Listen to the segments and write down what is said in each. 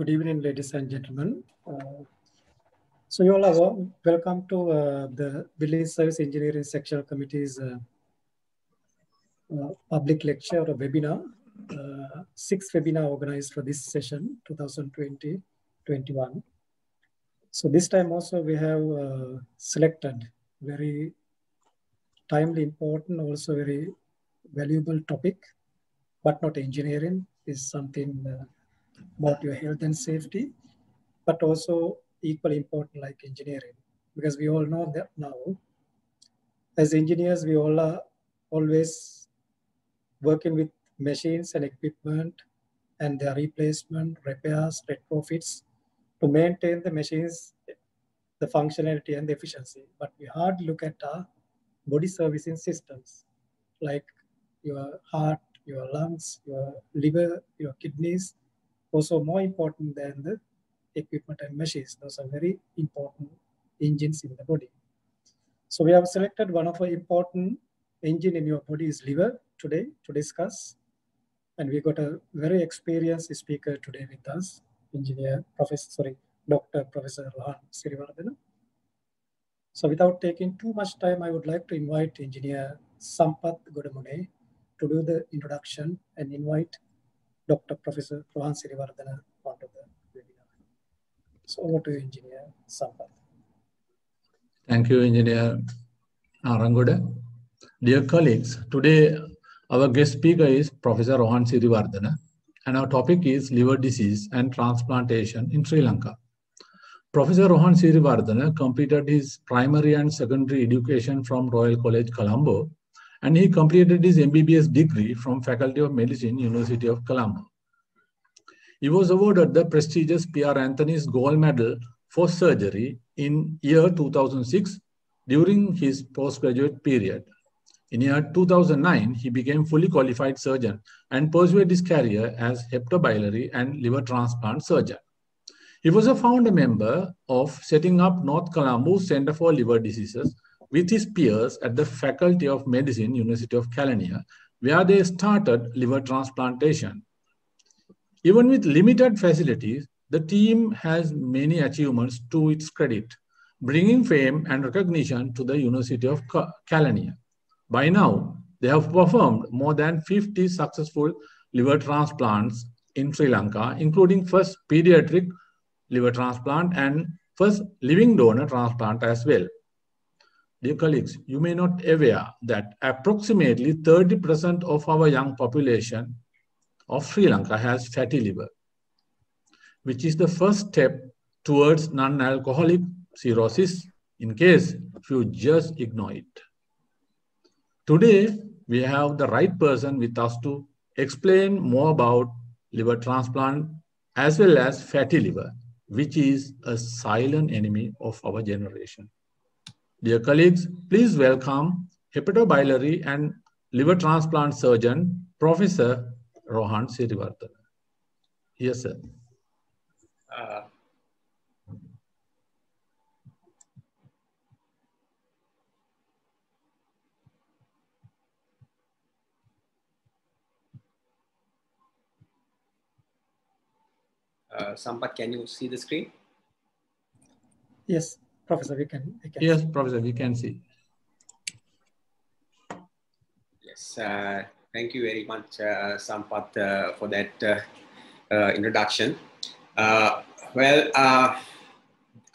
Good evening, ladies and gentlemen. Uh, so you all are welcome to uh, the Building Service Engineering Sectional Committee's uh, uh public lecture or webinar, uh, sixth webinar organized for this session, 2020-21. So this time also we have uh, selected very timely, important, also very valuable topic, but not engineering, is something about your health and safety, but also equally important like engineering, because we all know that now, as engineers, we all are always working with machines and equipment and their replacement, repairs, retrofits to maintain the machines, the functionality and the efficiency. But we hardly look at our body servicing systems like your heart, your lungs, your liver, your kidneys, also more important than the equipment and machines. Those are very important engines in the body. So we have selected one of our important engine in your body is liver today to discuss. And we got a very experienced speaker today with us, engineer, professor, sorry, Dr. Professor Rohan Siriwardena. So without taking too much time, I would like to invite engineer Sampath Godamune to do the introduction and invite Dr. Professor Rohan Siriwardena onto the webinar. So over to you, Engineer Sampath. Thank you, Engineer Aranguda. Dear colleagues, today our guest speaker is Professor Rohan Siriwardena, and our topic is liver disease and transplantation in Sri Lanka. Professor Rohan Siriwardena completed his primary and secondary education from Royal College Colombo and he completed his MBBS degree from Faculty of Medicine, University of Colombo. He was awarded the prestigious P.R. Anthonis Gold Medal for surgery in year 2006 during his postgraduate period. In year 2009, he became fully qualified surgeon and pursued his career as hepatobiliary and liver transplant surgeon. He was a founder member of setting up North Colombo Center for Liver Diseases with his peers at the Faculty of Medicine, University of Kelaniya, where they started liver transplantation. Even with limited facilities, the team has many achievements to its credit, bringing fame and recognition to the University of Kelaniya. By now, they have performed more than 50 successful liver transplants in Sri Lanka, including first pediatric liver transplant and first living donor transplant as well. Dear colleagues, you may not aware that approximately 30% of our young population of Sri Lanka has fatty liver, which is the first step towards non-alcoholic cirrhosis in case if you just ignore it. Today, we have the right person with us to explain more about liver transplant as well as fatty liver, which is a silent enemy of our generation. Dear colleagues, please welcome hepatobiliary and liver transplant surgeon, Professor Rohan Siriwardena. Yes, sir. Uh, uh, Sampath, can you see the screen? Yes. Professor, we can, we can Yes, see. Professor, we can see. Yes, uh, thank you very much, uh, Sampath, uh, for that uh, uh, introduction. Uh, well,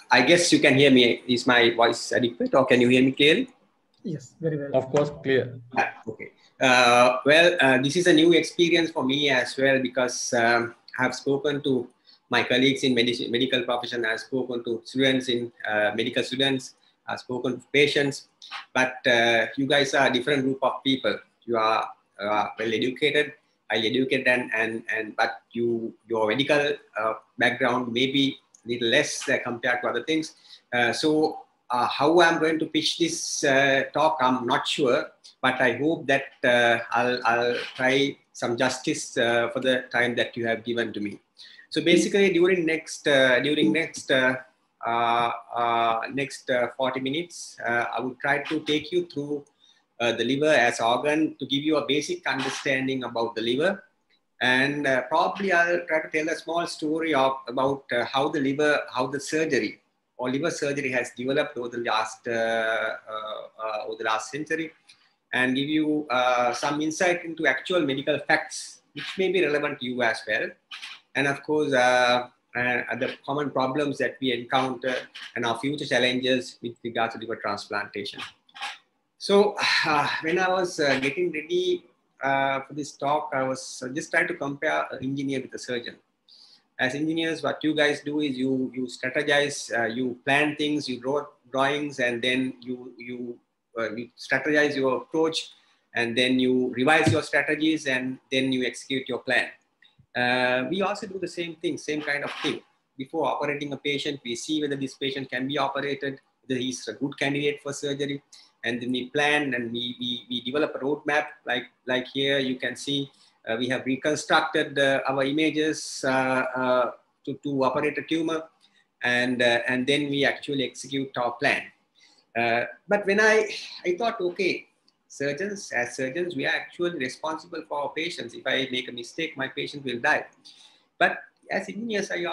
I guess you can hear me. Is my voice adequate or can you hear me clearly? Yes, very well. Of course, clear. okay. well, this is a new experience for me as well because um, I have spoken to my colleagues in medic medical profession have spoken to students in uh, medical students, have spoken to patients, but uh, you guys are a different group of people. You are uh, well educated, highly educated, and and and but you your medical uh, background may be a little less uh, compared to other things. Uh, so how I'm going to pitch this talk, I'm not sure, but I hope that I'll I'll try some justice for the time that you have given to me. So basically during next, uh, during next, uh, uh, uh next uh, 40 minutes, I will try to take you through the liver as organ to give you a basic understanding about the liver And uh, probably I'll try to tell a small story of about uh, how the liver, how the surgery or liver surgery has developed over the last uh, uh, over the last century, and give you some insight into actual medical facts, which may be relevant to you as well. And of course, uh, the common problems that we encounter and our future challenges with regards to liver transplantation. So uh, when I was uh, getting ready uh, for this talk, I was just trying to compare an engineer with a surgeon. As engineers, what you guys do is you you strategize, uh, you plan things, you draw drawings, and then you you uh, you strategize your approach, and then you revise your strategies, and then you execute your plan. Uh, we also do the same thing, same kind of thing. Before operating a patient, we see whether this patient can be operated, whether he's a good candidate for surgery, and then we plan and we, we, we develop a roadmap. Like, like here, you can see uh, we have reconstructed uh, our images uh, uh, to, to operate a tumor, and, uh, and then we actually execute our plan. but when I, I thought, okay, surgeons, as surgeons, we are actually responsible for our patients. If I make a mistake, my patient will die. But as engineers, I,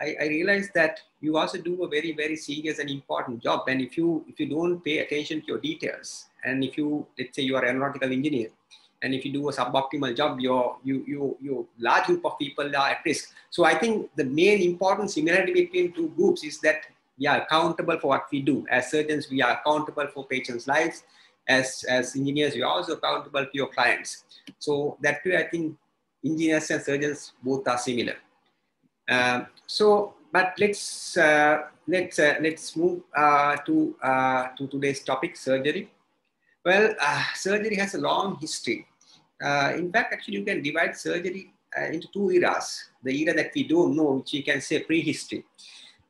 I, I realized that you also do a very, very serious and important job. And if you if you don't pay attention to your details, and if you let's say you are an aeronautical engineer, and if you do a suboptimal job, your you you you large group of people are at risk. So I think the main important similarity between two groups is that we are accountable for what we do. As surgeons, we are accountable for patients' lives as, as engineers, you're also accountable to your clients. So that way, I think engineers and surgeons both are similar. Um, so, but let's uh, let's uh, let's move uh, to uh, to today's topic, surgery. Well, uh, surgery has a long history. Uh, in fact, actually, you can divide surgery into two eras. The era that we don't know, which you can say prehistory.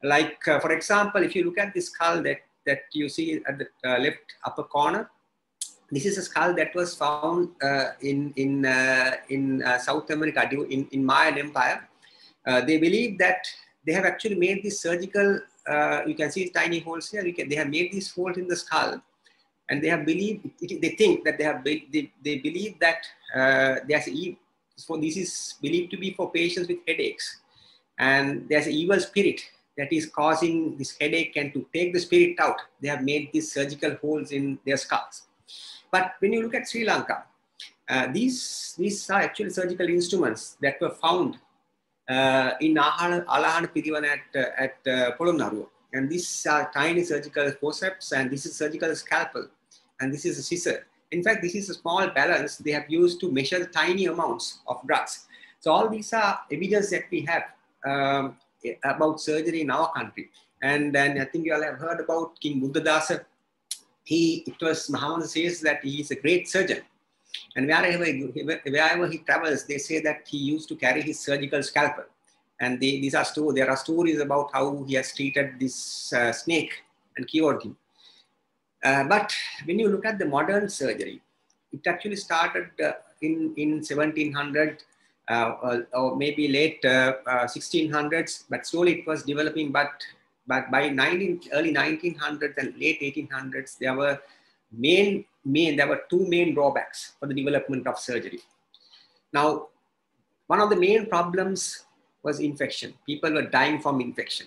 Like, for example, if you look at this skull that that you see at the left upper corner, this is a skull that was found uh, in in uh, in uh, South America in in Mayan Empire. Uh, they believe that they have actually made this surgical. Uh, you can see tiny holes here. Can, they have made these holes in the skull, and they have believed. They think that they have they, they believe that uh, there's a, this is believed to be for patients with headaches, and there's an evil spirit that is causing this headache, and to take the spirit out, they have made these surgical holes in their skulls. But when you look at Sri Lanka, uh, these, these are actually surgical instruments that were found uh, in Alahana Pirivena at, uh, at uh, Polonnaruwa. And these are tiny surgical forceps, and this is surgical scalpel, and this is a scissor. In fact, this is a small balance they have used to measure tiny amounts of drugs. So all these are evidence that we have um, about surgery in our country. And then I think you all have heard about King Buddhadasa, he, it was Mahavamsa says that he is a great surgeon. And wherever, wherever he travels, they say that he used to carry his surgical scalpel. And they, these are there are stories about how he has treated this uh, snake and cured him. Uh, but when you look at the modern surgery, it actually started uh, in, in 1700 uh, or maybe late 1600s, uh, but slowly it was developing. But but by 19, early 1900s and late 1800s, there were main, main, there were two main drawbacks for the development of surgery. Now, one of the main problems was infection. People were dying from infection.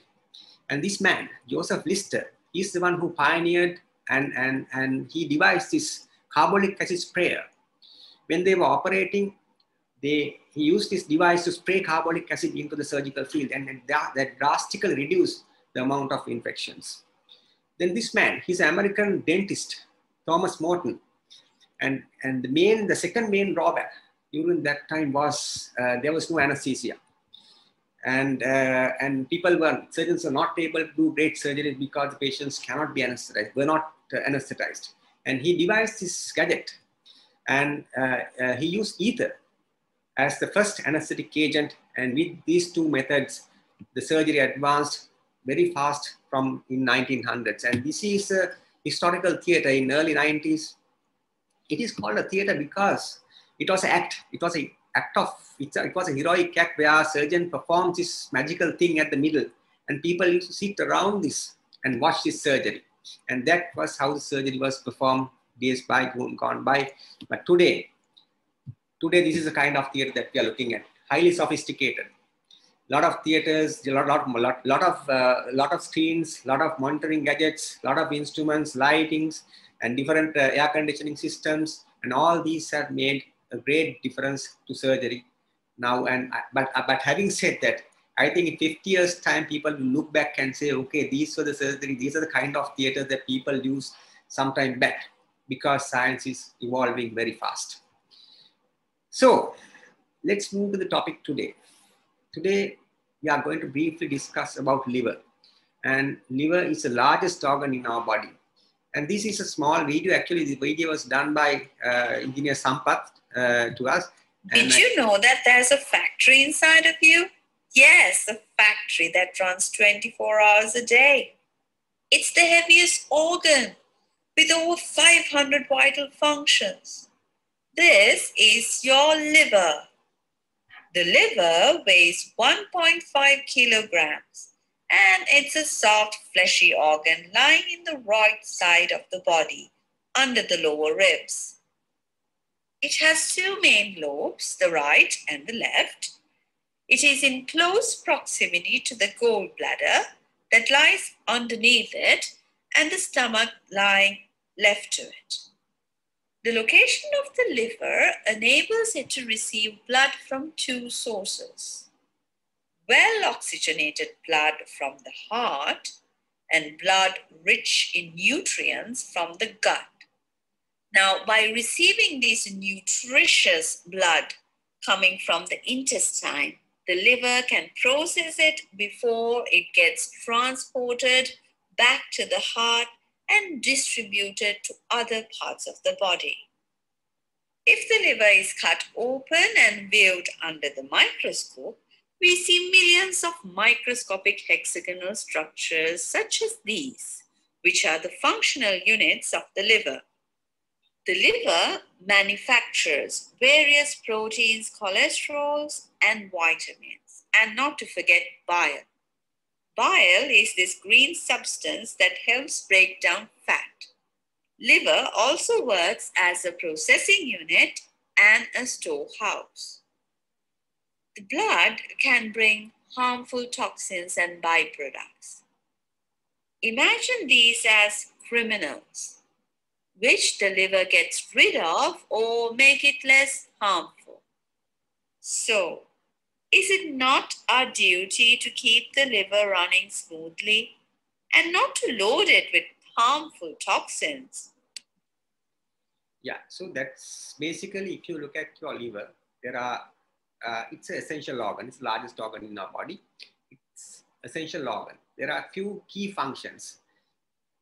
And this man, Joseph Lister, he's the one who pioneered and, and, and he devised this carbolic acid sprayer. When they were operating, they, he used this device to spray carbolic acid into the surgical field and that, that drastically reduced the amount of infections. Then this man, he's an American dentist, Thomas Morton. And, and the main, the second main drawback during that time was uh, there was no anesthesia. And, uh, and people were, surgeons were not able to do great surgeries because the patients cannot be anesthetized, were not uh, anesthetized. And he devised this gadget and uh, uh, he used ether as the first anesthetic agent. And with these two methods, the surgery advanced very fast from in 1900s. And this is a historical theater in early 90s. It is called a theater because it was an act. It was a act of, it was a heroic act where a surgeon performs this magical thing at the middle and people used to sit around this and watch this surgery. And that was how the surgery was performed days by gone by. But today, today this is the kind of theater that we are looking at, highly sophisticated. Lot of theaters, a lot, lot, lot, lot of, uh, lot of screens, lot of monitoring gadgets, lot of instruments, lightings, and different uh, air conditioning systems, and all these have made a great difference to surgery now. And but but having said that, I think in 50 years time, people look back and say, okay, these were the surgery, these are the kind of theaters that people use sometime back because science is evolving very fast. So let's move to the topic today. Today, we are going to briefly discuss about liver. And liver is the largest organ in our body. And this is a small video. Actually, the video was done by uh, engineer Sampath uh, to us. Did you know that there's a factory inside of you? Yes, a factory that runs 24 hours a day. It's the heaviest organ with over 500 vital functions. This is your liver. The liver weighs 1.5 kilograms and it's a soft fleshy organ lying in the right side of the body under the lower ribs. It has two main lobes, the right and the left. It is in close proximity to the gallbladder that lies underneath it and the stomach lying left to it. The location of the liver enables it to receive blood from two sources. Well oxygenated blood from the heart and blood rich in nutrients from the gut. Now, by receiving this nutritious blood coming from the intestine, the liver can process it before it gets transported back to the heart and distributed to other parts of the body. If the liver is cut open and viewed under the microscope, we see millions of microscopic hexagonal structures such as these, which are the functional units of the liver. The liver manufactures various proteins, cholesterols, and vitamins, and not to forget bile. Bile is this green substance that helps break down fat. Liver also works as a processing unit and a storehouse. The blood can bring harmful toxins and byproducts. Imagine these as criminals, which the liver gets rid of or make it less harmful. So, is it not our duty to keep the liver running smoothly and not to load it with harmful toxins? Yeah, so that's basically if you look at your liver, there are uh, it's an essential organ. It's the largest organ in our body. It's essential organ. There are few key functions.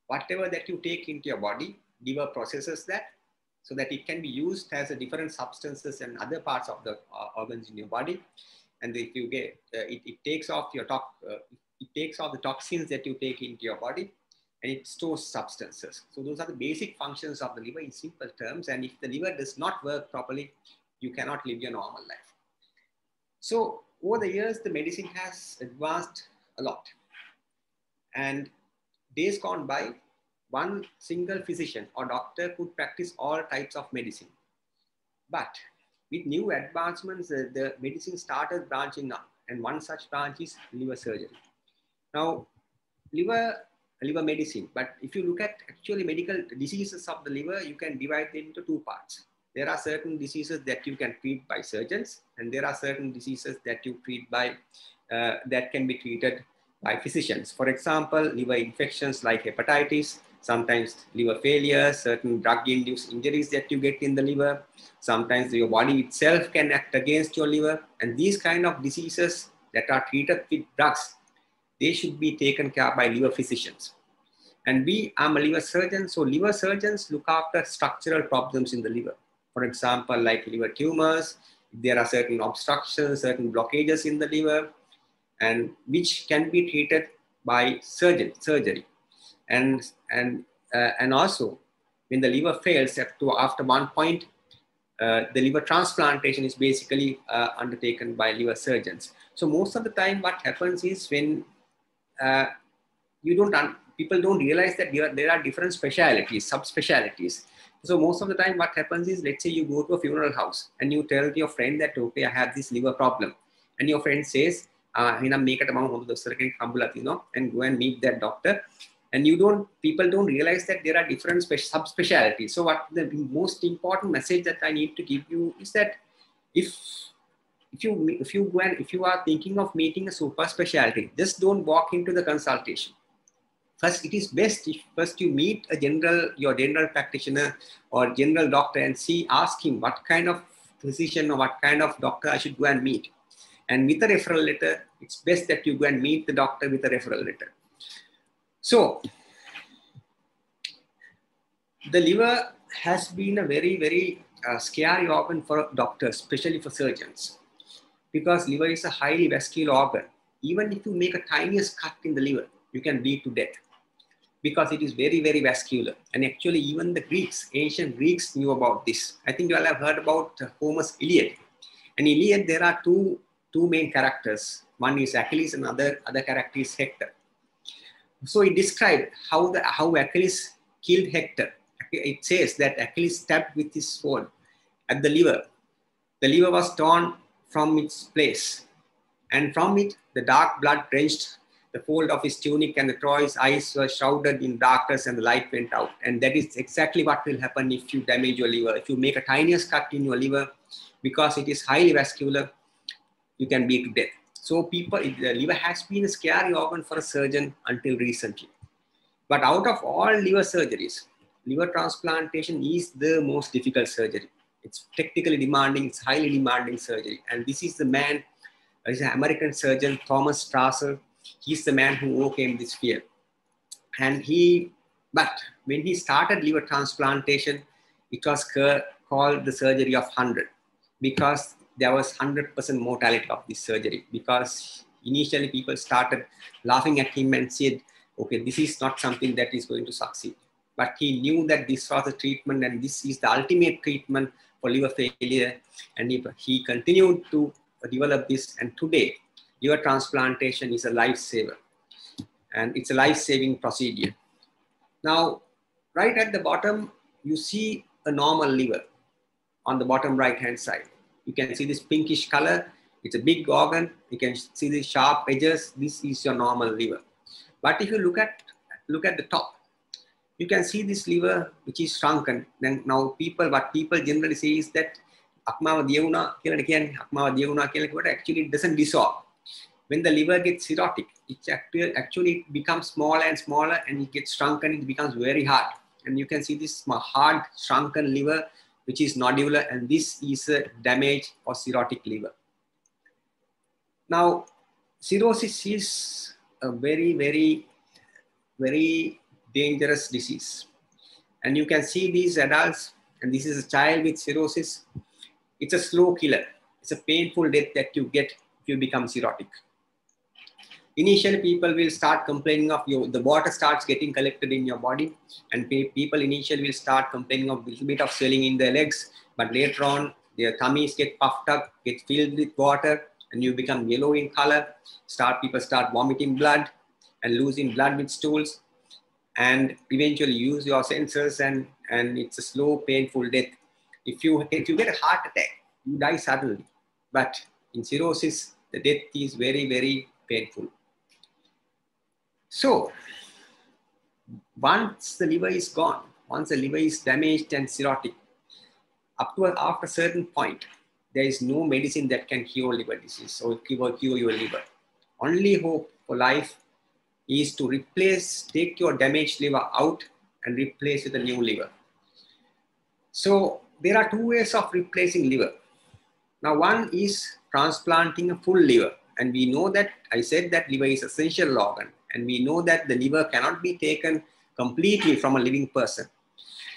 Whatever that you take into your body, liver processes that so that it can be used as a different substances and other parts of the uh, organs in your body and if you get uh, it, it takes off your tox, uh, it takes off the toxins that you take into your body and it stores substances. So those are the basic functions of the liver in simple terms. And if the liver does not work properly, you cannot live your normal life. So over the years, the medicine has advanced a lot. And days gone by, one single physician or doctor could practice all types of medicine. But with new advancements, uh, the medicine started branching out, and one such branch is liver surgery. Now, liver liver medicine, but if you look at actually medical diseases of the liver, you can divide them into two parts. There are certain diseases that you can treat by surgeons, and there are certain diseases that you treat by uh, that can be treated by physicians. For example, liver infections like hepatitis, sometimes liver failure, certain drug-induced injuries that you get in the liver. Sometimes your body itself can act against your liver. And these kind of diseases that are treated with drugs, they should be taken care by liver physicians. And we, I'm a liver surgeon, so liver surgeons look after structural problems in the liver. For example, like liver tumors, there are certain obstructions, certain blockages in the liver, and which can be treated by surgeon, surgery and and uh, and also when the liver fails after, one point uh, the liver transplantation is basically uh, undertaken by liver surgeons so most of the time what happens is when uh, you don't people don't realize that there are, there are different specialities subspecialties So most of the time what happens is, let's say you go to a funeral house and you tell your friend that, okay, I have this liver problem. And your friend says, uh, make it among you know, and go and meet that doctor. And you don't, people don't realize that there are different subspecialties. So what the most important message that I need to give you is that if if you if you go and if you are thinking of meeting a super specialty, just don't walk into the consultation. First, it is best if first you meet a general your general practitioner or general doctor and see ask him what kind of physician or what kind of doctor I should go and meet. And with a referral letter, it's best that you go and meet the doctor with a referral letter. So the liver has been a very, very uh, scary organ for doctors, especially for surgeons because liver is a highly vascular organ. Even if you make a tiniest cut in the liver, you can bleed to death because it is very, very vascular. And actually, even the Greeks, ancient Greeks knew about this. I think you all have heard about Homer's Iliad. And Iliad, there are two, two main characters. One is Achilles and other, other character is Hector. So it described how, the, how Achilles killed Hector. It says that Achilles stabbed with his sword at the liver. The liver was torn from its place. And from it, the dark blood drenched the fold of his tunic and the Troy's eyes were shrouded in darkness and the light went out. And that is exactly what will happen if you damage your liver. If you make a tiniest cut in your liver, because it is highly vascular, you can to death. So people, the liver has been a scary organ for a surgeon until recently. But out of all liver surgeries, liver transplantation is the most difficult surgery. It's technically demanding, it's highly demanding surgery. And this is the man, uh, he's an American surgeon, Thomas Starzl. He's the man who overcame this fear. And he, but when he started liver transplantation, it was called the surgery of 100 because there was 100% mortality of this surgery because initially people started laughing at him and said, okay, this is not something that is going to succeed. But he knew that this was the treatment and this is the ultimate treatment for liver failure. And he, he continued to develop this. And today, liver transplantation is a lifesaver. And it's a life-saving procedure. Now, right at the bottom, you see a normal liver on the bottom right-hand side. You can see this pinkish color. It's a big organ. You can see the sharp edges. This is your normal liver. But if you look at, look at the top, you can see this liver which is shrunken. Then now people, what people generally say is that අක්මාව දිය වුණා කියලා කියන්නේ අක්මාව දිය වුණා කියලා කිව්වට actually it doesn't dissolve. When the liver gets cirrhotic, it actually, actually it becomes smaller and smaller and it gets shrunken, it becomes very hard. And you can see this hard shrunken liver which is nodular and this is a damage or cirrhotic liver. Now, cirrhosis is a very, very, very dangerous disease. And you can see these adults, and this is a child with cirrhosis. It's a slow killer. It's a painful death that you get if you become cirrhotic. Initially, people will start complaining of you. The water starts getting collected in your body, and people initially will start complaining of a little bit of swelling in their legs. But later on, their tummies get puffed up, get filled with water, and you become yellow in color. Start people start vomiting blood and losing blood with stools and eventually use your senses and, and it's a slow, painful death. If you, if you get a heart attack, you die suddenly. But in cirrhosis, the death is very, very painful. So once the liver is gone, once the liver is damaged and cirrhotic, up to after a certain point, there is no medicine that can cure liver disease or cure, cure your liver. Only hope for life is to replace, take your damaged liver out and replace with a new liver. So there are two ways of replacing liver. Now one is transplanting a full liver. And we know that, I said that liver is essential organ. And we know that the liver cannot be taken completely from a living person.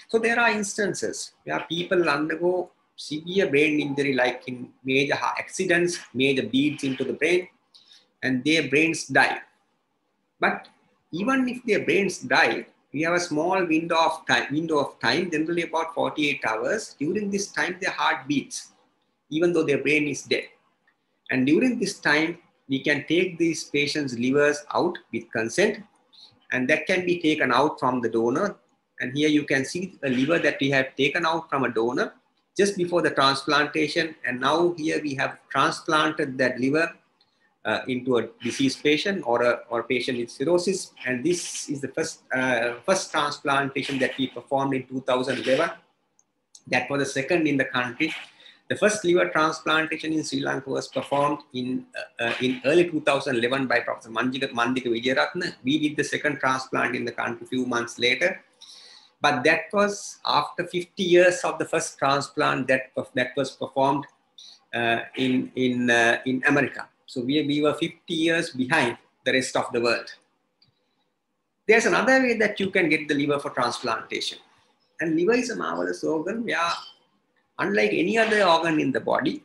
So there are instances where people undergo severe brain injury like in major accidents, major bleeds into the brain, and their brains die. But even if their brains die, we have a small window of time, window of time, generally about 48 hours. During this time, their heart beats, even though their brain is dead. And during this time, we can take these patients' livers out with consent, and that can be taken out from the donor And here you can see a liver that we have taken out from a donor just before the transplantation. And now here we have transplanted that liver uh, into a diseased patient or a, or patient with cirrhosis. And this is the first, uh, first transplantation that we performed in 2011. That was the second in the country. The first liver transplantation in Sri Lanka was performed in, uh, uh in early 2011 by Professor Mandika, Mandika Wijayaratne. We did the second transplant in the country a few months later. But that was after 50 years of the first transplant that, that was performed uh, in, in, uh, in America. So we, we were 50 years behind the rest of the world. There's another way that you can get the liver for transplantation. And liver is a marvelous organ where, unlike any other organ in the body,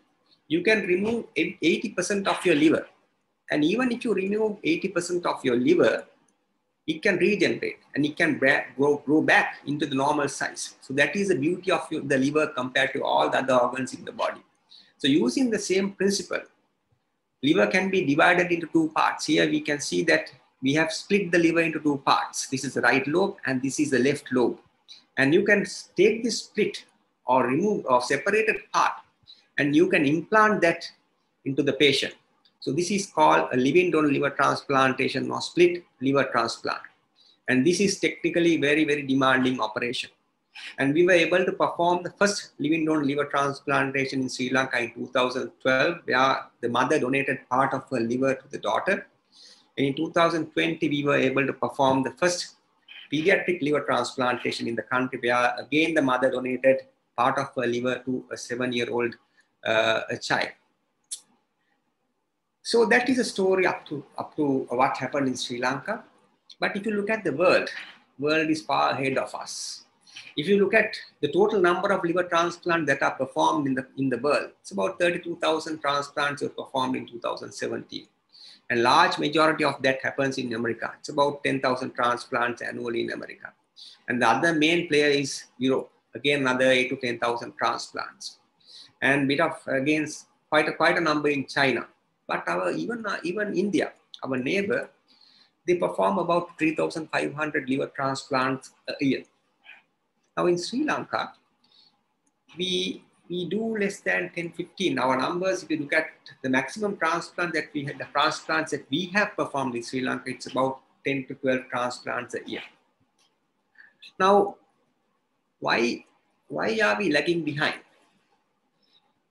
you can remove 80% of your liver. And even if you remove 80% of your liver, it can regenerate and it can grow, grow back into the normal size. So that is the beauty of the liver compared to all the other organs in the body. So using the same principle, liver can be divided into two parts. Here we can see that we have split the liver into two parts. This is the right lobe and this is the left lobe. And you can take this split or remove or separated part and you can implant that into the patient. So this is called a living donor liver transplantation or split liver transplant. And this is technically very, very demanding operation. And we were able to perform the first living donor liver transplantation in Sri Lanka in 2012, where the mother donated part of her liver to the daughter. And in 2020, we were able to perform the first pediatric liver transplantation in the country, where again the mother donated part of her liver to a seven-year-old uh, child. So that is a story up to, up to what happened in Sri Lanka. But if you look at the world, world is far ahead of us. If you look at the total number of liver transplants that are performed in the, in the world, it's about 32,000 transplants were performed in 2017. And large majority of that happens in America. It's about 10,000 transplants annually in America. And the other main player is Europe. Again, another 8 to 10,000 transplants. And bit of, again, quite a, quite a number in China. But our, even, uh, even India, our neighbor, they perform about 3,500 liver transplants a year. Now in Sri Lanka, we, we do less than 10, 15. Our numbers, if you look at the maximum transplant that we had, the transplants that we have performed in Sri Lanka, it's about 10 to 12 transplants a year. Now, why, why are we lagging behind?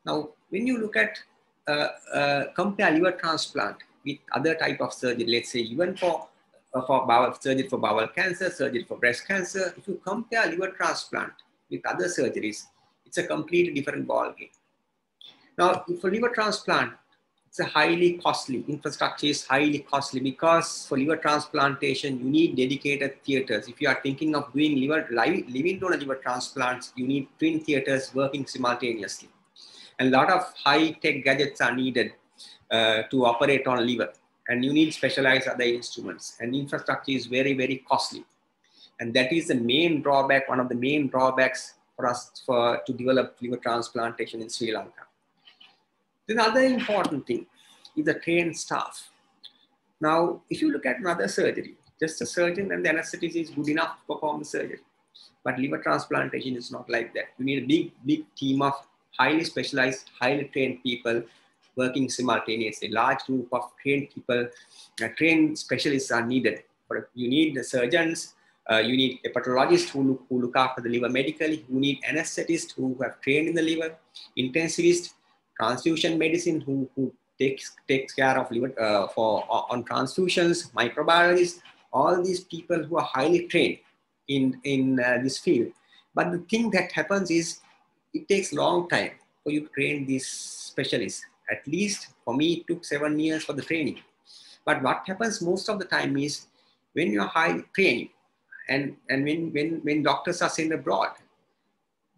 Now, when you look at uh, uh, compare liver transplant with other type of surgery, let's say even for uh, for bowel surgery for bowel cancer, surgery for breast cancer. If you compare liver transplant with other surgeries, it's a completely different ballgame. Now, for liver transplant, it's a highly costly, infrastructure is highly costly because for liver transplantation, you need dedicated theaters. If you are thinking of doing liver, living donor liver transplants, you need twin theaters working simultaneously. And a lot of high-tech gadgets are needed uh, to operate on liver and you need specialized other instruments and infrastructure is very, very costly. And that is the main drawback, one of the main drawbacks for us for, to develop liver transplantation in Sri Lanka. The other important thing is the trained staff. Now, if you look at another surgery, just a surgeon and the anesthetist is good enough to perform the surgery. But liver transplantation is not like that. You need a big, big team of highly specialized, highly trained people working simultaneously. A large group of trained people, uh, trained specialists are needed. You need the surgeons, uh, you need hepatologists who look, who look after the liver medically, you need anesthetists who have trained in the liver, intensivists, transfusion medicine who, who takes, takes care of liver uh, for, on transfusions, microbiologists, all these people who are highly trained in, in uh, this field. But the thing that happens is it takes long time for you to train these specialists at least for me, it took seven years for the training. But what happens most of the time is when you're high training and, and when, when, when doctors are sent abroad,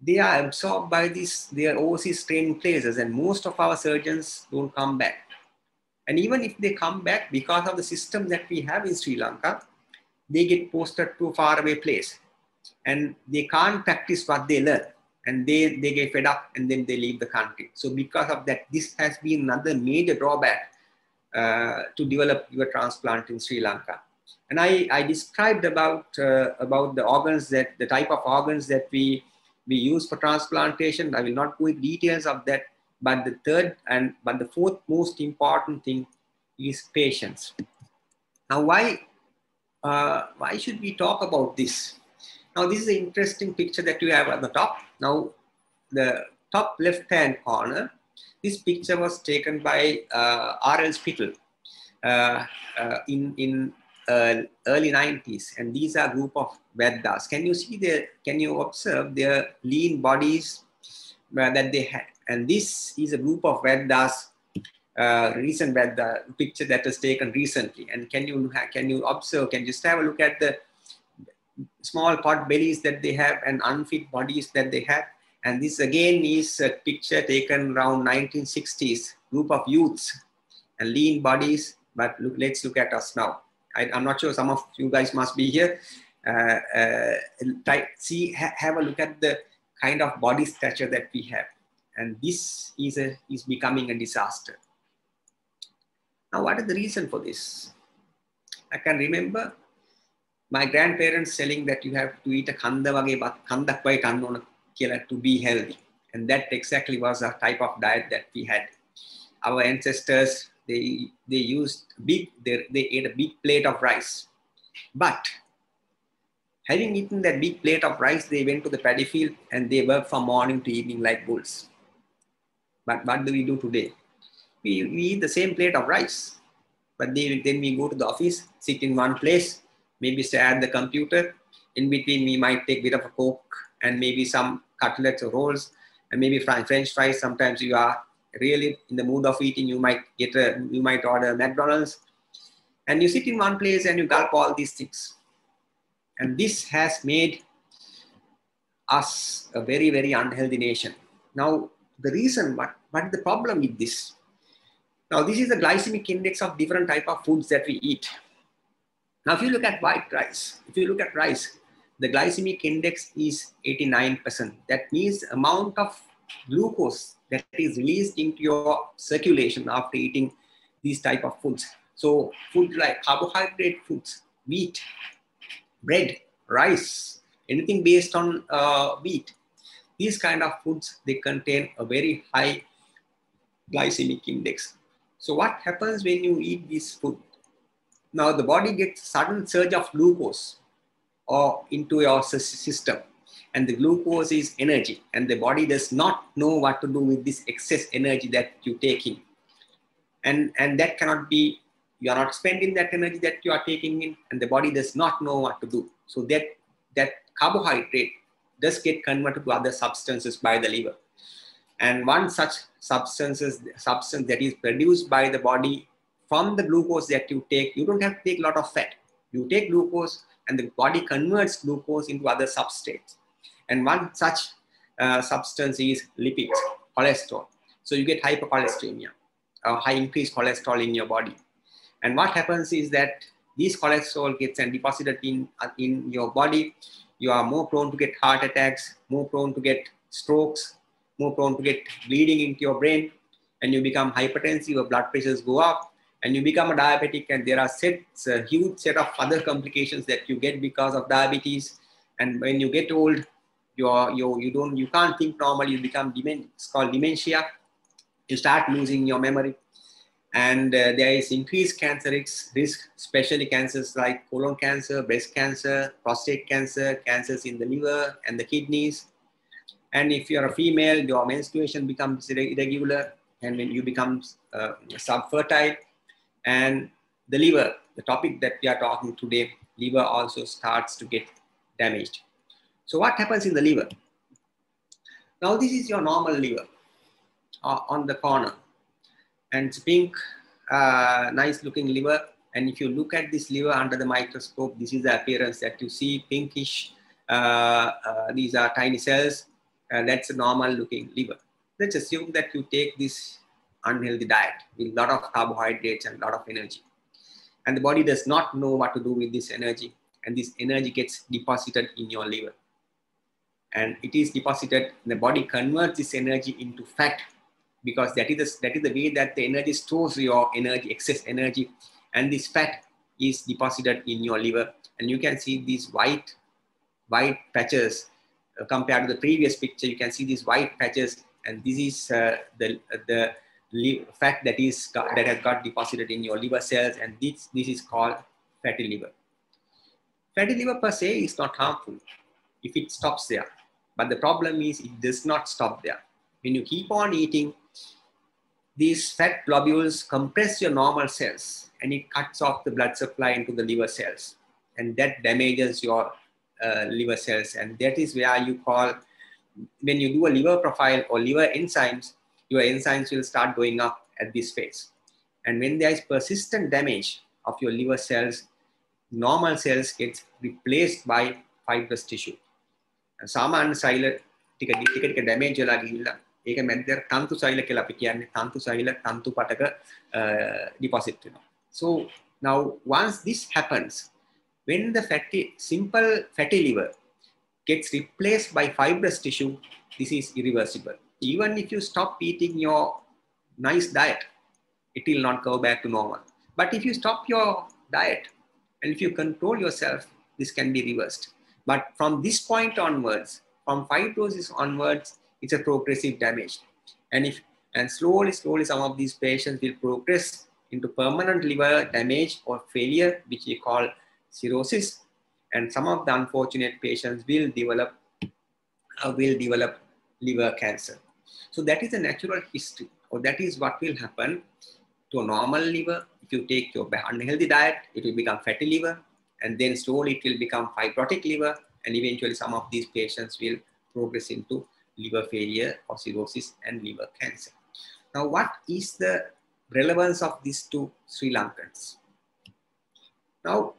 they are absorbed by these their overseas training places and most of our surgeons don't come back. And even if they come back because of the system that we have in Sri Lanka, they get posted to a faraway place and they can't practice what they learn and they, they get fed up and then they leave the country. So because of that, this has been another major drawback uh, to develop liver transplant in Sri Lanka. And I, I described about, uh, about the organs that, the type of organs that we, we use for transplantation. I will not go into details of that, but the third and, but the fourth most important thing is patience. Now, why, uh, why should we talk about this? Now, this is an interesting picture that you have at the top. Now, the top left-hand corner, this picture was taken by uh, R.L. Spittel uh, uh, in, in uh, early 90s. And these are group of Veddas. Can you see the, can you observe their lean bodies that they had? And this is a group of Veddas uh, recent Vedda picture that was taken recently. And can you can you observe? Can you just have a look at the small pot bellies that they have and unfit bodies that they have? And this again is a picture taken around 1960s. Group of youths and lean bodies. But look, let's look at us now. I, am not sure some of you guys must be here. Uh, uh, try, see, ha, have a look at the kind of body stature that we have. And this is, a, is becoming a disaster. Now, what is the reason for this? I can remember my grandparents telling that you have to eat a kanda wage kandak way to be healthy. And that exactly was a type of diet that we had. Our ancestors they they used big they, they ate a big plate of rice. But having eaten that big plate of rice they went to the paddy field and they worked from morning to evening like bulls. But what do we do today? We, we eat the same plate of rice. But they, then we go to the office sit in one place maybe stare at the computer. In between we might take a bit of a coke and maybe some cutlets or rolls and maybe french fries. Sometimes you are really in the mood of eating, you might get a, you might order McDonald's, and you sit in one place and you gulp all these things. And this has made us a very, very unhealthy nation. Now, the reason, what, what is the problem with this? Now, this is the glycemic index of different type of foods that we eat. Now, if you look at white rice, if you look at rice, the glycemic index is 89%. That means amount of glucose that is released into your circulation after eating these type of foods. So food like carbohydrate foods, wheat, bread, rice, anything based on uh, wheat, these kind of foods, they contain a very high glycemic index. So what happens when you eat this food? Now the body gets sudden surge of glucose or into your system and the glucose is energy. And the body does not know what to do with this excess energy that you take in. And and that cannot be you are not spending that energy that you are taking in and the body does not know what to do. So that that carbohydrate does get converted to other substances by the liver. And one such substances substance that is produced by the body from the glucose that you take you don't have to take a lot of fat. You take glucose and the body converts glucose into other substrates and one such uh, substance is lipids, cholesterol. So you get hypercholesteremia, or high increased cholesterol in your body. And what happens is that this cholesterol gets and deposited in, uh, in your body. You are more prone to get heart attacks, more prone to get strokes, more prone to get bleeding into your brain, and you become hypertensive, your blood pressures go up, and you become a diabetic, and there are sets, a huge set of other complications that you get because of diabetes. And when you get old, you are you you don't you can't think normally you become it's called dementia. You start losing your memory. And uh, there is increased cancer risk, risk especially cancers like colon cancer breast cancer prostate cancer cancers in the liver and the kidneys. And if you're a female your menstruation becomes irregular and when you become uh, subfertile. And the liver the topic that we are talking today liver also starts to get damaged so what happens in the liver? Now this is your normal liver uh, on the corner and it's pink, uh, nice looking liver. And if you look at this liver under the microscope, this is the appearance that you see pinkish. Uh, uh these are tiny cells that's a normal looking liver. Let's assume that you take this unhealthy diet with a lot of carbohydrates and a lot of energy. And the body does not know what to do with this energy and this energy gets deposited in your liver and it is deposited in the body converts this energy into fat because that is the, that is the way that the energy stores your energy excess energy and this fat is deposited in your liver. And you can see these white, white patches uh, compared to the previous picture. You can see these white patches and this is uh, the, the fat that is that has got deposited in your liver cells and this, this is called fatty liver. Fatty liver per se is not harmful if it stops there. But the problem is it does not stop there. When you keep on eating, these fat globules compress your normal cells and it cuts off the blood supply into the liver cells. And that damages your uh, liver cells. And that is where you call, when you do a liver profile or liver enzymes, your enzymes will start going up at this phase. And when there is persistent damage of your liver cells, normal cells get replaced by fibrous tissue. සාමාන්‍ය සෛල ටික ටික ටික damage වෙලා ගිහිල්ලා ඒක මැද්දට තන්තු සෛල කියලා අපි කියන්නේ තන්තු සෛල තන්තු පටක ඩිපොසිට් වෙනවා. So now once this happens when the fatty simple fatty liver gets replaced by fibrous tissue this is irreversible. Even if you stop eating your nice diet it will not go back to normal. But if you stop your diet and if you control yourself this can be reversed. But from this point onwards, from fibrosis onwards, it's a progressive damage. And if and slowly, slowly, some of these patients will progress into permanent liver damage or failure, which we call cirrhosis. And some of the unfortunate patients will develop uh, will develop liver cancer. So that is a natural history, or that is what will happen to a normal liver. If you take your unhealthy diet, it will become fatty liver and then slowly it will become fibrotic liver and eventually some of these patients will progress into liver failure or cirrhosis and liver cancer. Now, what is the relevance of these two Sri Lankans? Now,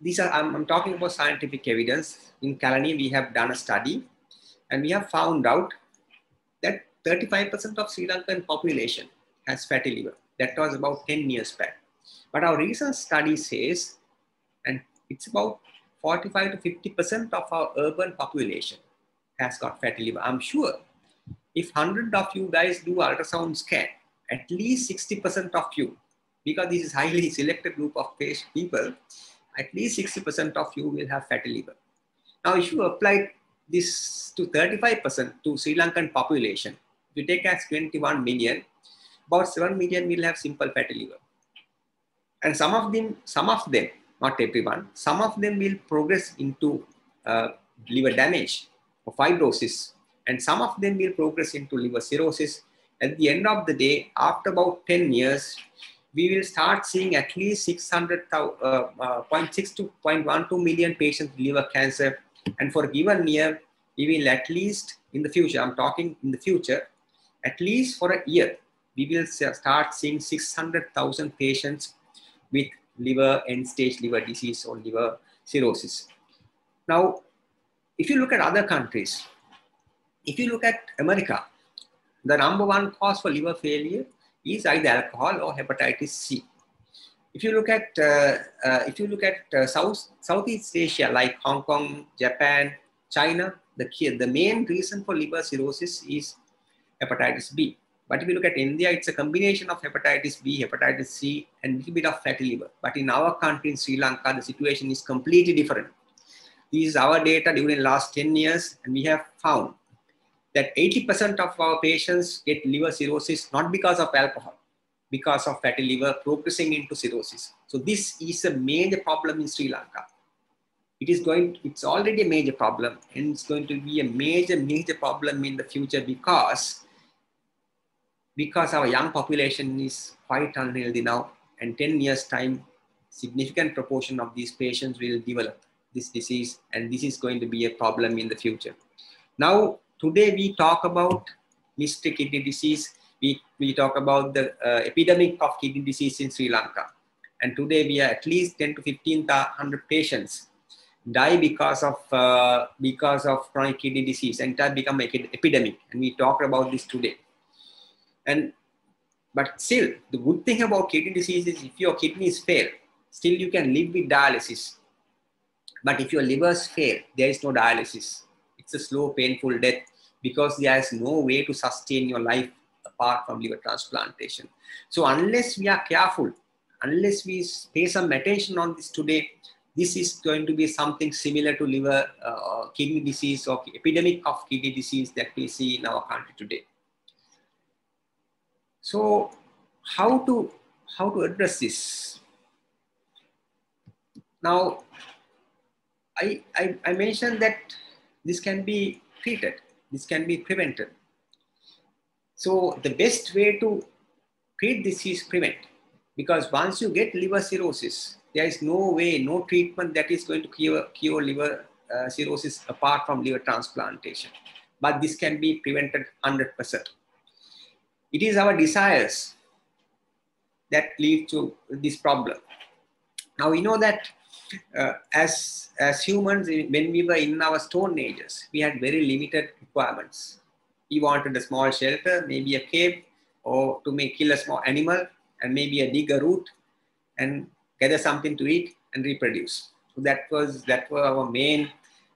these are, I'm, I'm talking about scientific evidence. In Kalani, we have done a study and we have found out that 35% of Sri Lankan population has fatty liver. That was about 10 years back. But our recent study says and it's about 45 to 50% of our urban population has got fatty liver. I'm sure if 100 of you guys do ultrasound scan, at least 60% of you, because this is highly selected group of people, at least 60% of you will have fatty liver. Now, if you apply this to 35% to Sri Lankan population, if you take as 21 million, about 7 million will have simple fatty liver. And some of them, some of them not everyone. Some of them will progress into uh, liver damage or fibrosis, and some of them will progress into liver cirrhosis. At the end of the day, after about 10 years, we will start seeing at least 600, uh, uh, 0.6 to 0.12 million patients with liver cancer. And for a given year, we will at least in the future, I'm talking in the future, at least for a year, we will start seeing 600,000 patients with liver end stage liver disease or liver cirrhosis. Now, if you look at other countries, if you look at America, the number one cause for liver failure is either alcohol or hepatitis C. If you look at uh, uh, if you look at uh, South Southeast Asia like Hong Kong, Japan, China, the the main reason for liver cirrhosis is hepatitis B. But if you look at India, it's a combination of hepatitis B, hepatitis C, and a little bit of fatty liver. But in our country, in Sri Lanka, the situation is completely different. This is our data during the last 10 years, and we have found that 80% of our patients get liver cirrhosis not because of alcohol, because of fatty liver progressing into cirrhosis. So this is a major problem in Sri Lanka. It is going, it's already a major problem, and it's going to be a major, major problem in the future because because our young population is quite unhealthy now and 10 years time significant proportion of these patients will develop this disease and this is going to be a problem in the future. Now today we talk about mystery kidney disease. We, we talk about the uh, epidemic of kidney disease in sri lanka. And today we are at least 10 to 1500 patients die because of uh, because of chronic kidney disease and that become an epidemic. And we talked about this today and but still, the good thing about kidney disease is if your kidneys fail, still you can live with dialysis. But if your livers fail, there is no dialysis. It's a slow, painful death because there is no way to sustain your life apart from liver transplantation. So unless we are careful unless we pay some attention on this today, this is going to be something similar to liver uh, kidney disease or epidemic of kidney disease that we see in our country today. So how to how to address this? Now, I, I, I mentioned that this can be treated, this can be prevented. So the best way to treat this is prevent. Because once you get liver cirrhosis, there is no way, no treatment that is going to cure, cure liver uh, cirrhosis apart from liver transplantation. But this can be prevented 100%. It is our desires that lead to this problem. Now we know that uh, as, as humans, when we were in our stone ages, we had very limited requirements. We wanted a small shelter, maybe a cave, or to make kill a small animal, and maybe a dig a root, and gather something to eat and reproduce. So that was that were our main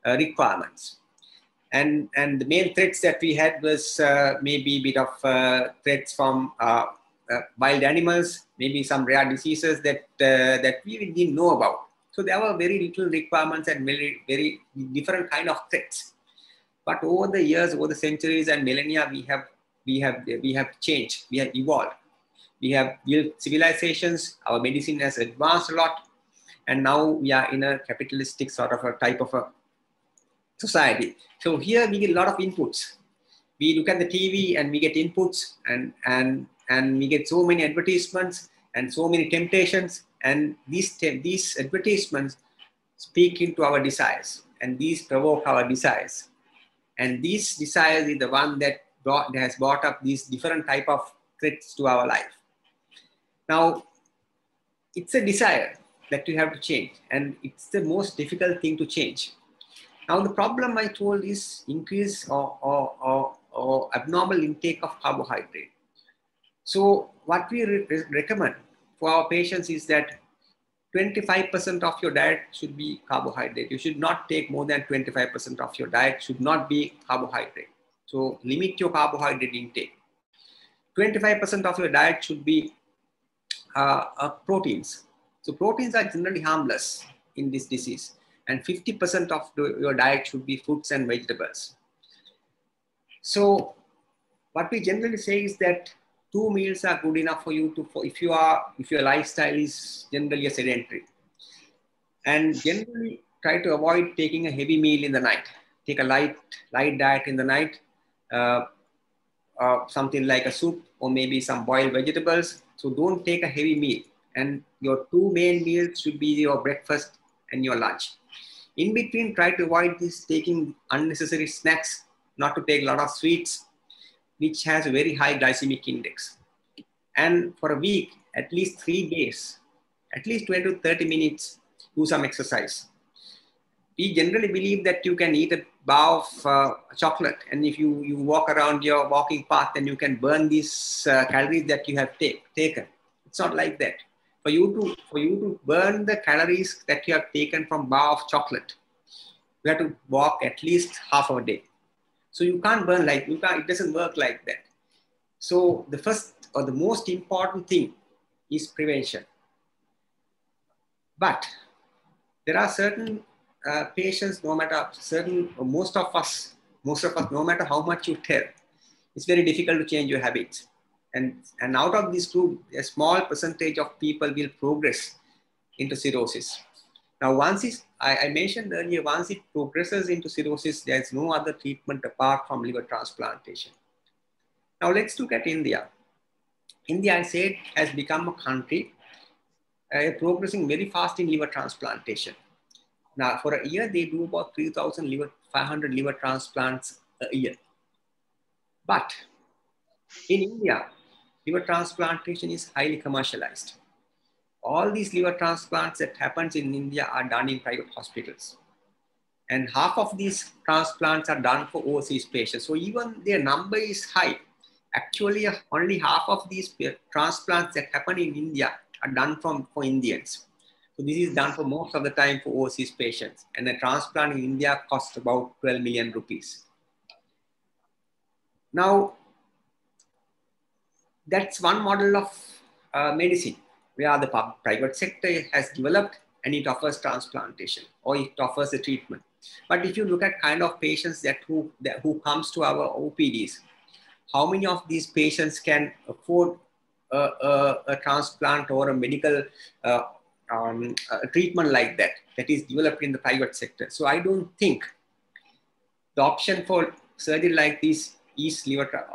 uh, requirements. And, and the main threats that we had was uh, maybe a bit of uh, threats from uh, wild animals, maybe some rare diseases that, that we didn't know about. So there were very little requirements and very, very different kind of threats. But over the years, over the centuries and millennia, we have, we have, we have changed, we have evolved. We have built civilizations, our medicine has advanced a lot, and now we are in a capitalistic sort of a type of a society. So here we get a lot of inputs. We look at the TV and we get inputs and, and and we get so many advertisements and so many temptations and these these advertisements speak into our desires and these provoke our desires and these desires is the one that brought, that has brought up these different type of threats to our life now it's a desire that you have to change and it's the most difficult thing to change now the problem i told is increase or, or, or, or abnormal intake of carbohydrate so what we re recommend for our patients is that 25% of your diet should be carbohydrate. You should not take more than 25% of your diet should not be carbohydrate. So limit your carbohydrate intake. 25% of your diet should be uh, uh, proteins. So proteins are generally harmless in this disease. And 50% of your diet should be fruits and vegetables. So what we generally say is that two meals are good enough for you to for if you are if your lifestyle is generally a sedentary. And generally try to avoid taking a heavy meal in the night. Take a light light diet in the night uh, uh, something like a soup or maybe some boiled vegetables. So don't take a heavy meal. And your two main meals should be your breakfast and your lunch in between try to avoid this taking unnecessary snacks not to take a lot of sweets which has a very high glycemic index. And for a week, at least three days, at least 20 to 30 minutes, do some exercise. We generally believe that you can eat a bar of uh, chocolate, and if you, you walk around your walking path, then you can burn these uh, calories that you have take, taken. It's not like that. For you to for you to burn the calories that you have taken from bar of chocolate, you have to walk at least half a day. So you can't burn like, you can't, it doesn't work like that. So the first or the most important thing is prevention. But there are certain uh, patients, no matter certain, most of us, most of us, no matter how much you tell, it's very difficult to change your habits. And, and out of this group, a small percentage of people will progress into cirrhosis. Now, once it, I, I, mentioned earlier, once it progresses into cirrhosis, there's no other treatment apart from liver transplantation. Now, let's look at India. India, I said, has become a country uh, progressing very fast in liver transplantation. Now, for a year, they do about 3,000 liver, 500 liver transplants a year. But in India, liver transplantation is highly commercialized all these liver transplants that happens in India are done in private hospitals. And half of these transplants are done for overseas patients. So even their number is high. Actually, only half of these transplants that happen in India are done from for Indians. So this is done for most of the time for overseas patients. And a transplant in India costs about 12 million rupees. Now, that's one model of uh, medicine where the private sector has developed and it offers transplantation or it offers a treatment. But if you look at kind of patients that who, that who comes to our OPDs, how many of these patients can afford a, a, a transplant or a medical uh, um, a treatment like that that is developed in the private sector. So I don't think the option for surgery like this is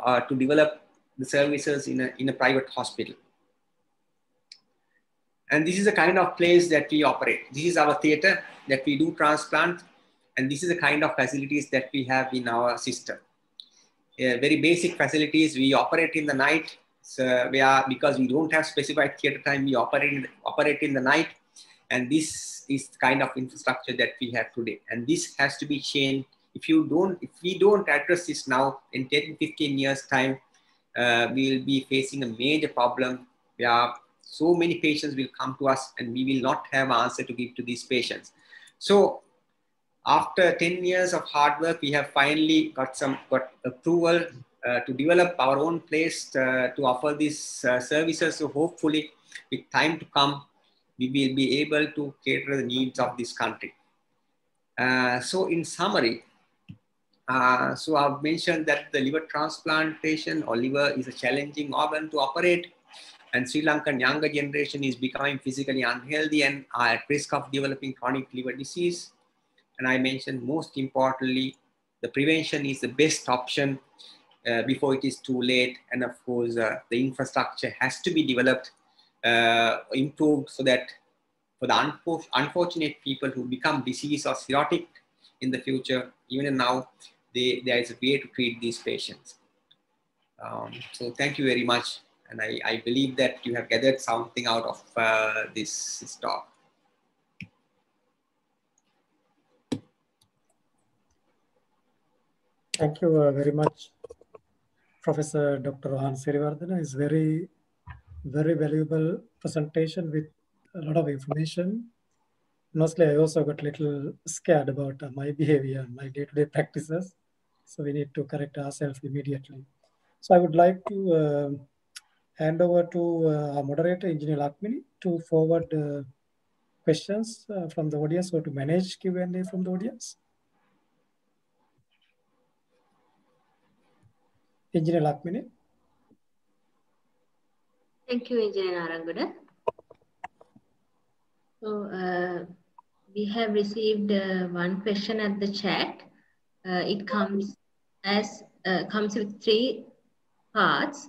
uh, to develop the services in a, in a private hospital. And this is the kind of place that we operate. This is our theater that we do transplant. And this is the kind of facilities that we have in our system. Uh, very basic facilities. We operate in the night. So we are, because we don't have specified theater time, we operate in, operate in the night. And this is the kind of infrastructure that we have today. And this has to be changed. If you don't, if we don't address this now, in 10, 15 years time, uh, we will be facing a major problem where so many patients will come to us and we will not have answer to give to these patients. So after 10 years of hard work, we have finally got some got approval uh, to develop our own place uh, to offer these uh, services. So hopefully with time to come, we will be able to cater the needs of this country. Uh, so in summary, uh, so I've mentioned that the liver transplantation or liver is a challenging organ to operate and Sri Lankan younger generation is becoming physically unhealthy and are at risk of developing chronic liver disease. And I mentioned most importantly, the prevention is the best option uh, before it is too late. And of course, uh, the infrastructure has to be developed, uh, improved so that for the unfor unfortunate people who become disease or cirrhotic in the future, even now, they, there is a way to treat these patients. Um, so thank you very much. And I, I believe that you have gathered something out of uh, this, this talk. Thank you uh, very much, Professor Dr. Rohan Siriwardana. It's very, very valuable presentation with a lot of information. Mostly, I also got a little scared about uh, my behavior my day-to-day -day practices. So we need to correct ourselves immediately. So I would like to uh, hand over to uh, our moderator, Engineer Lakmini, to forward uh, questions uh, from the audience or to manage Q&A from the audience. Engineer Lakmini. Thank you, Engineer Aranguda. So uh, we have received uh, one question at the chat. It comes as comes with three parts.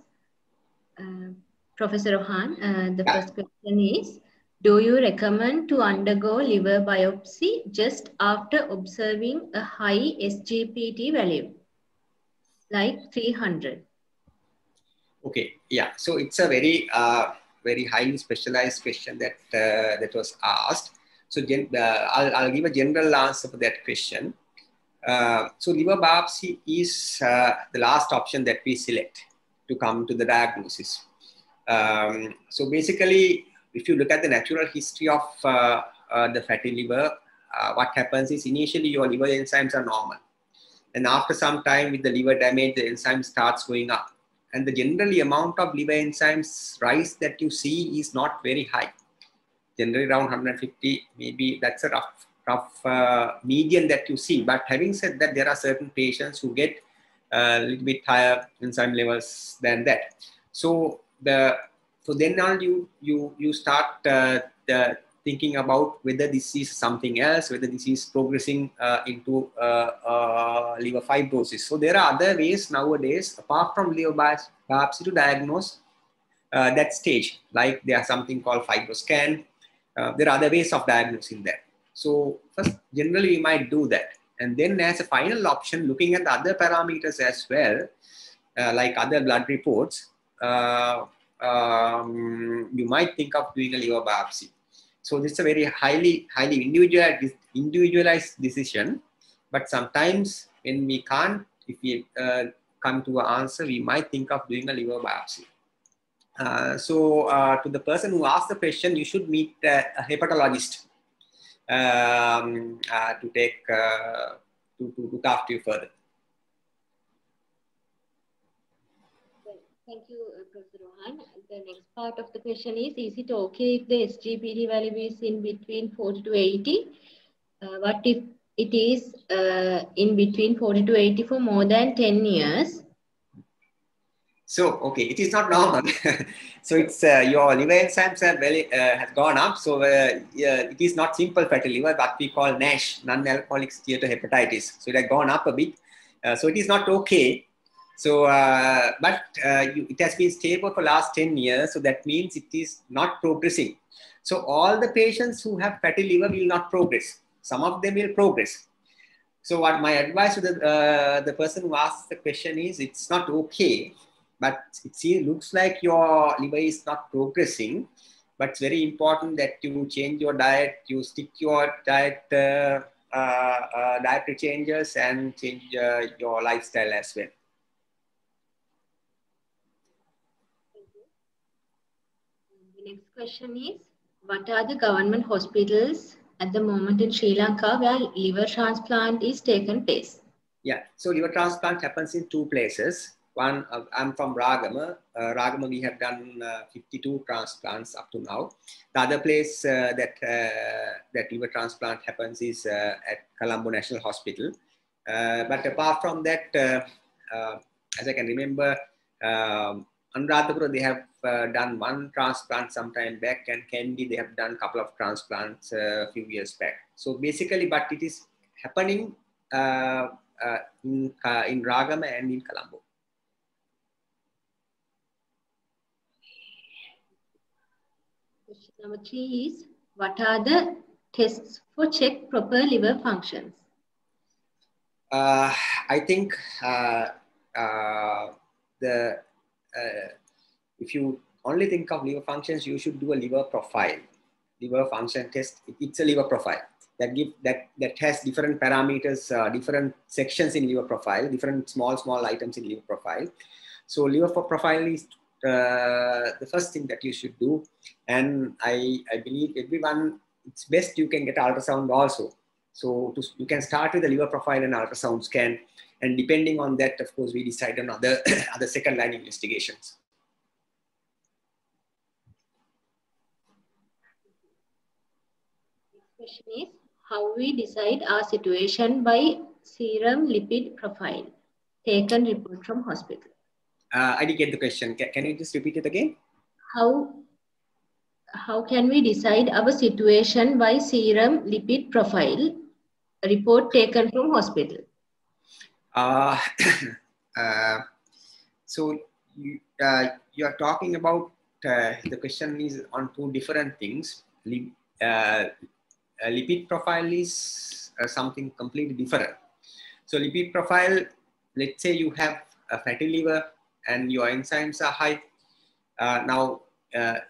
Uh, Professor Rohan, uh, the first question is, do you recommend to undergo liver biopsy just after observing a high SGPT value, like 300? Okay, yeah. So it's a very, uh, very highly specialized question that uh, that was asked. So uh, I'll, I'll give a general answer for that question. Uh, so liver biopsy is the last option that we select to come to the diagnosis. Um, so basically, if you look at the natural history of uh, uh, the fatty liver, uh, what happens is initially your liver enzymes are normal. And after some time with the liver damage, the enzyme starts going up. And the generally amount of liver enzymes rise that you see is not very high. Generally around 150, maybe that's a rough, rough uh, median that you see. But having said that, there are certain patients who get a little bit higher enzyme levels than that. So the so then on you you you start uh, the thinking about whether this is something else, whether this is progressing uh, into uh, uh liver fibrosis. So there are other ways nowadays, apart from liver biopsy to diagnose uh, that stage, like there are something called fibroscan. Uh, there are other ways of diagnosing that. So first, generally we might do that. And then as a final option, looking at the other parameters as well, uh, like other blood reports, uh, um, you might think of doing a liver biopsy. So this is a very highly, highly individualized, individualized decision. But sometimes when we can't, if we uh, come to an answer, we might think of doing a liver biopsy. Uh, so uh, to the person who asked the question, you should meet a hepatologist um, uh, to take uh, to, to look after you further. Thank you, uh, Professor Rohan. The next part of the question is, is it okay if the SGPT value is in between 40 to 80? Uh, what if it is uh, in between 40 to 80 for more than 10 years? So, okay, it is not normal. so it's uh, your liver enzymes have very, uh, has gone up. So uh, it is not simple fatty liver, but we call NASH, non-alcoholic steatohepatitis. So it has gone up a bit. So it is not okay. So, uh, but uh, you, it has been stable for last 10 years. So that means it is not progressing. So all the patients who have fatty liver will not progress. Some of them will progress. So what my advice to the, uh, the person who asked the question is, it's not okay, but it seems, looks like your liver is not progressing. But it's very important that you change your diet, you stick your diet, uh, uh, uh dietary changes and change uh, your lifestyle as well. The next question is, what are the government hospitals at the moment in Sri Lanka where liver transplant is taken place? Yeah, so liver transplant happens in two places. One, uh, I'm from Ragama. Uh, Ragama, we have done uh, 52 transplants up to now. The other place uh, that uh, that liver transplant happens is uh, at Colombo National Hospital. but apart from that, as I can remember, um, Anuradhapura, they have done one transplant sometime back, and Kandy, they have done a couple of transplants a few years back. So basically, but it is happening in, in Ragama and in Colombo. Question number three is, what are the tests for check proper liver functions? Uh, I think the uh, if you only think of liver functions, you should do a liver profile. Liver function test, it's a liver profile that give that that has different parameters, uh, different sections in liver profile, different small small items in liver profile. So liver profile is uh, the first thing that you should do, and I I believe everyone it's best you can get ultrasound also. So to, you can start with the liver profile and ultrasound scan and depending on that, of course, we decide on other, other second line investigations. Question is, how we decide our situation by serum lipid profile, taken report from hospital. Uh, I didn't get the question. Can, can you just repeat it again? How, how can we decide our situation by serum lipid profile, report taken from hospital? Uh, uh, so you, uh, you are talking about uh, the question is on two different things. Lip, uh, lipid profile is uh, something completely different. So lipid profile, let's say you have a fatty liver and your enzymes are high. now,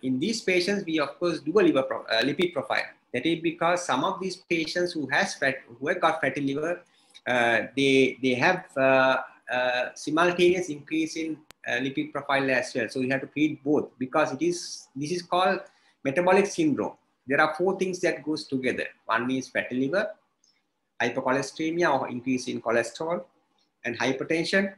in these patients, we of course do a liver pro lipid profile. That is because some of these patients who has fat, who have got fatty liver, uh, they they have uh, uh, simultaneous increase in lipid profile as well. So you have to treat both because it is this is called metabolic syndrome. There are four things that goes together. One is fatty liver, hypercholesteremia or increase in cholesterol, and hypertension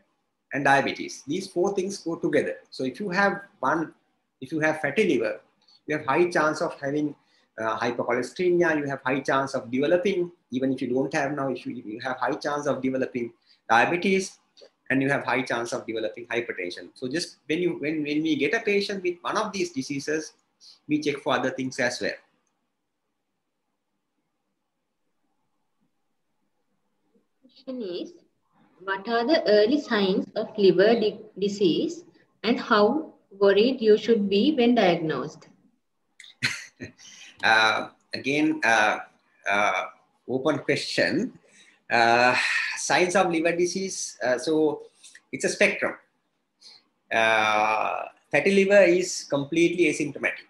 and diabetes. These four things go together. So if you have one, if you have fatty liver, you have high chance of having uh, hypercholesteremia, you have high chance of developing, even if you don't have now, if you, you have high chance of developing diabetes, and you have high chance of developing hypertension. So just when you when, when we get a patient with one of these diseases, we check for other things as well. Question is, what are the early signs of liver disease and how worried you should be when diagnosed? Uh, again, uh, uh, open question. signs of liver disease. so it's a spectrum. fatty liver is completely asymptomatic.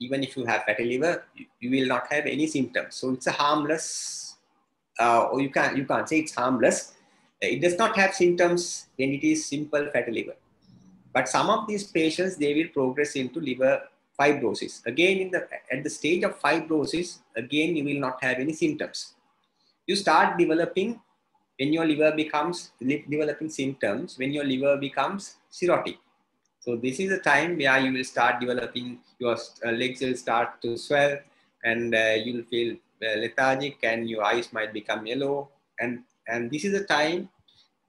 Even if you have fatty liver, you, you will not have any symptoms. So it's a harmless, or you can't you can't say it's harmless. It does not have symptoms when it is simple fatty liver. But some of these patients, they will progress into liver fibrosis. Again, in the, at the stage of fibrosis, again, you will not have any symptoms. You start developing when your liver becomes, developing symptoms, when your liver becomes cirrhotic. So So this is a time where you will start developing, your uh, legs will start to swell and uh, you'll feel uh, lethargic and your eyes might become yellow. And, and this is a time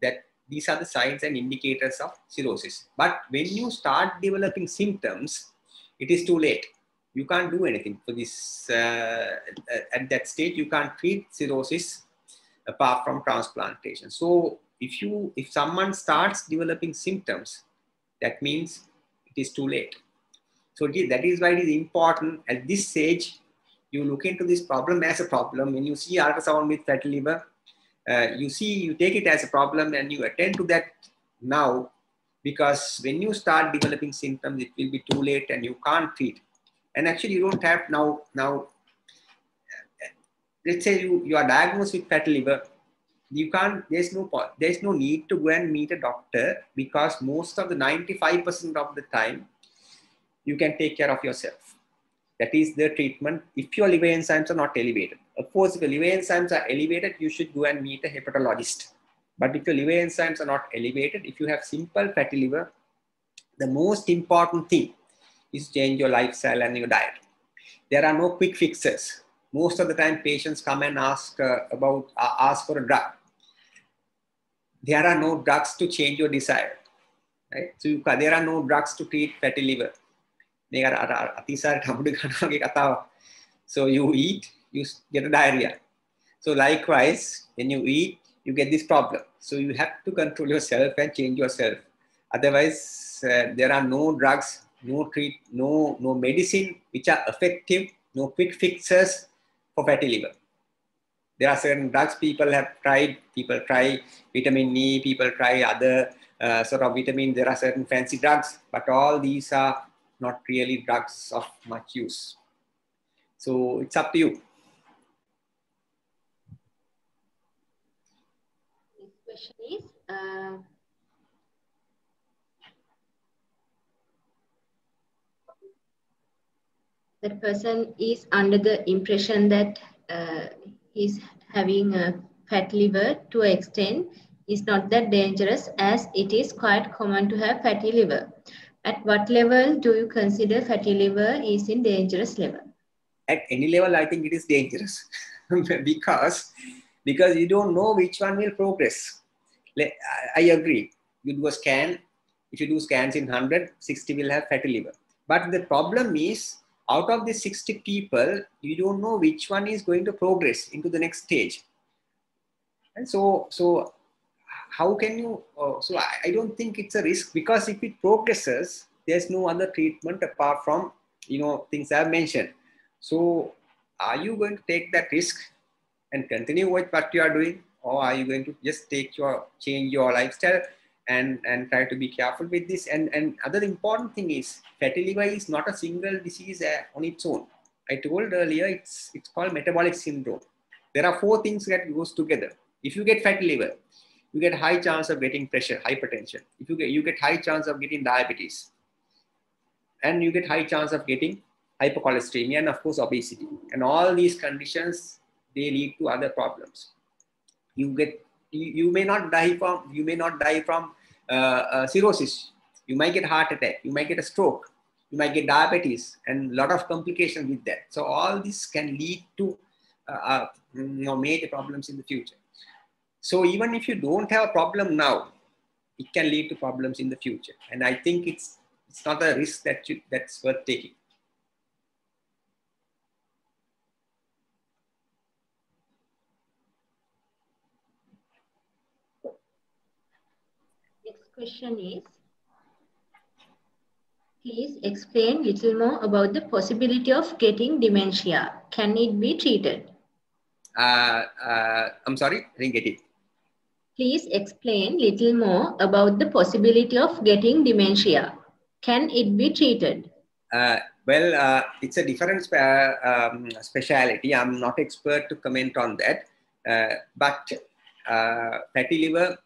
that these are the signs and indicators of cirrhosis. But when you start developing symptoms, it is too late. You can't do anything for this. Uh, at that stage, you can't treat cirrhosis apart from transplantation. So if you, if someone starts developing symptoms, that means it is too late. So that is why it is important at this stage, you look into this problem as a problem. When you see ultrasound with fatty liver, uh, Uh, you see, you take it as a problem and you attend to that now because when you start developing symptoms, it will be too late and you can't treat. And actually you don't have now, now uh, let's say you, you are diagnosed with fatty liver, you can't, there's no, there's no need to go and meet a doctor because most of the 95% of the time, you can take care of yourself. That is the treatment if your liver enzymes are not elevated. Of course, if your liver enzymes are elevated, you should go and meet a hepatologist. But if your liver enzymes are not elevated, if you have simple fatty liver, the most important thing is change your lifestyle and your diet. There are no quick fixes. Most of the time, patients come and ask uh, about uh, ask for a drug. There are no drugs to change your desire. Right? So you, there are no drugs to treat fatty liver. So you eat, you get a diarrhea. So likewise, when you eat, you get this problem. So you have to control yourself and change yourself. Otherwise, uh, there are no drugs, no treat, no no medicine which are effective, no quick fixes for fatty liver. There are certain drugs people have tried. People try vitamin E. People try other uh, sort of vitamin. There are certain fancy drugs, but all these are not really drugs of much use. So it's up to you. Next question is, uh, that person is under the impression that uh, he's having a fat liver to an extent is not that dangerous as it is quite common to have fatty liver. At what level do you consider fatty liver is in dangerous level? At any level, I think it is dangerous because, because you don't know which one will progress. I agree. You do a scan. If you do scans in 100, 60 will have fatty liver. But the problem is out of the 60 people, you don't know which one is going to progress into the next stage. And so, so how can you, uh, so I, I don't think it's a risk because if it progresses, there's no other treatment apart from, you know, things I've mentioned. So are you going to take that risk and continue with what you are doing? Or are you going to just take your, change your lifestyle and, and try to be careful with this? And, and other important thing is fatty liver is not a single disease uh, on its own. I told earlier, it's, it's called metabolic syndrome. There are four things that goes together. If you get fatty liver, you get high chance of getting pressure, hypertension. If you get, you get high chance of getting diabetes. And you get high chance of getting hypercholesteremia and of course obesity. And all these conditions, they lead to other problems. You get, you, you may not die from, you may not die from uh, uh, cirrhosis. You might get heart attack. You might get a stroke. You might get diabetes and a lot of complications with that. So all this can lead to uh, uh you know, major problems in the future. So even if you don't have a problem now, it can lead to problems in the future. And I think it's it's not a risk that you, that's worth taking. Next question is, please explain little more about the possibility of getting dementia. Can it be treated? Uh, uh, I'm sorry, I didn't get it. Please explain little more about the possibility of getting dementia. Can it be treated? Uh, well, uh, it's a different spe um, speciality. I'm not expert to comment on that. Uh, but uh, fatty liver,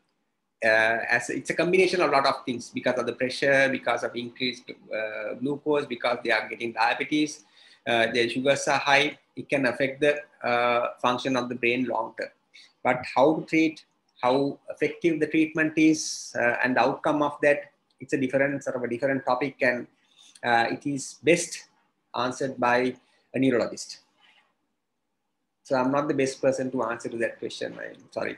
as it's a combination of a lot of things because of the pressure, because of increased uh, glucose, because they are getting diabetes, their sugars are high. It can affect the function of the brain long term. But how to treat how effective the treatment is uh, and the outcome of that, it's a different sort of a different topic and uh, it is best answered by a neurologist. So I'm not the best person to answer to that question. I'm sorry.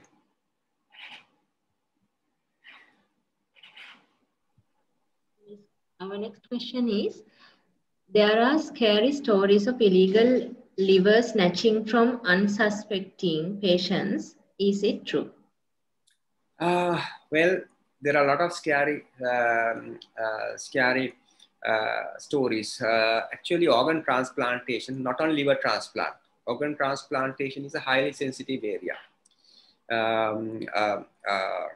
Our next question is, there are scary stories of illegal liver snatching from unsuspecting patients. Is it true? Uh, well, there are a lot of scary, um, uh, scary uh, stories. Uh, actually, organ transplantation, not only liver transplant, organ transplantation is a highly sensitive area. Um, uh, uh,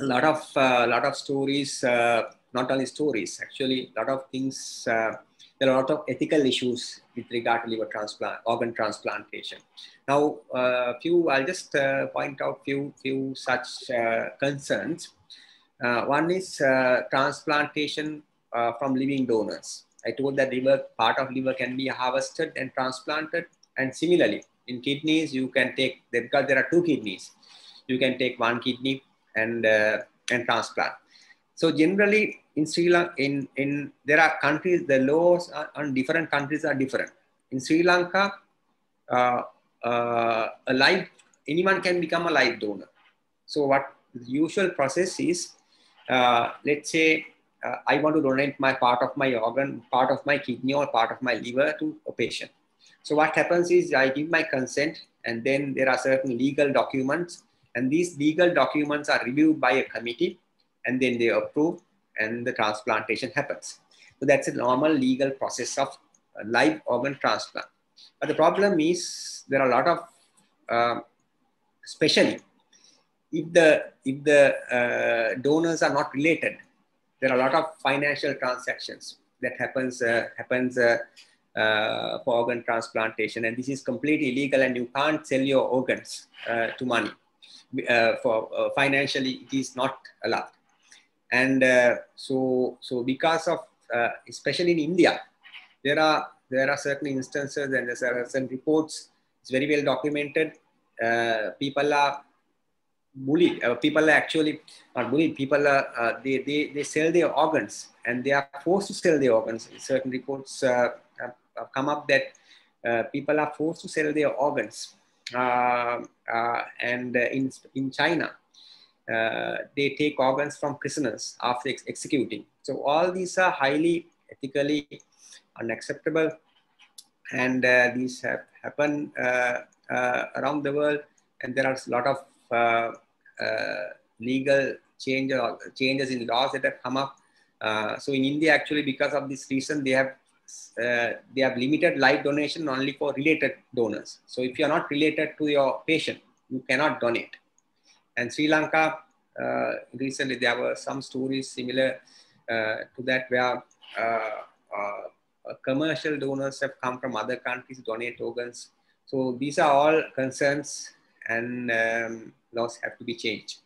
a lot of uh, lot of stories, not only stories, actually, a lot of things. Uh, there are a lot of ethical issues with regard to liver transplant, organ transplantation. Now, uh, few I'll just uh, point out few few such concerns. one is transplantation uh, from living donors. I told that liver, part of liver can be harvested and transplanted. And similarly, in kidneys, you can take, because there are two kidneys, you can take one kidney and, uh, and transplant. So generally in Sri Lanka, in, in, there are countries, the laws on different countries are different. In Sri Lanka, uh, uh, a live, anyone can become a live donor. So what the usual process is, uh, let's say uh, I want to donate my part of my organ, part of my kidney or part of my liver to a patient. So what happens is I give my consent and then there are certain legal documents and these legal documents are reviewed by a committee and then they approve and the transplantation happens. So that's a normal legal process of live organ transplant. But the problem is there are a lot of, uh, especially if the, if the uh, donors are not related, there are a lot of financial transactions that happens uh, happens uh, uh, for organ transplantation, and this is completely illegal, and you can't sell your organs uh, to money. For financially, it is not allowed, and so so because of especially in India, there are there are certain instances and there are certain reports. It's very well documented. people are bullied. Uh, people are actually not bullied. People are uh, they, they they sell their organs and they are forced to sell their organs. Certain reports uh, have, come up that uh, people are forced to sell their organs. Uh, uh, and in in China, they take organs from prisoners after ex executing. So all these are highly ethically unacceptable, and these have happened around the world. And there are a lot of uh, uh, legal change changes in laws that have come up. Uh, so in India, actually, because of this reason, they have they have limited live donation only for related donors. So if you are not related to your patient, you cannot donate. And Sri Lanka, uh, recently there were some stories similar uh, to that where uh, commercial donors have come from other countries to donate organs. So these are all concerns and um, laws have to be changed.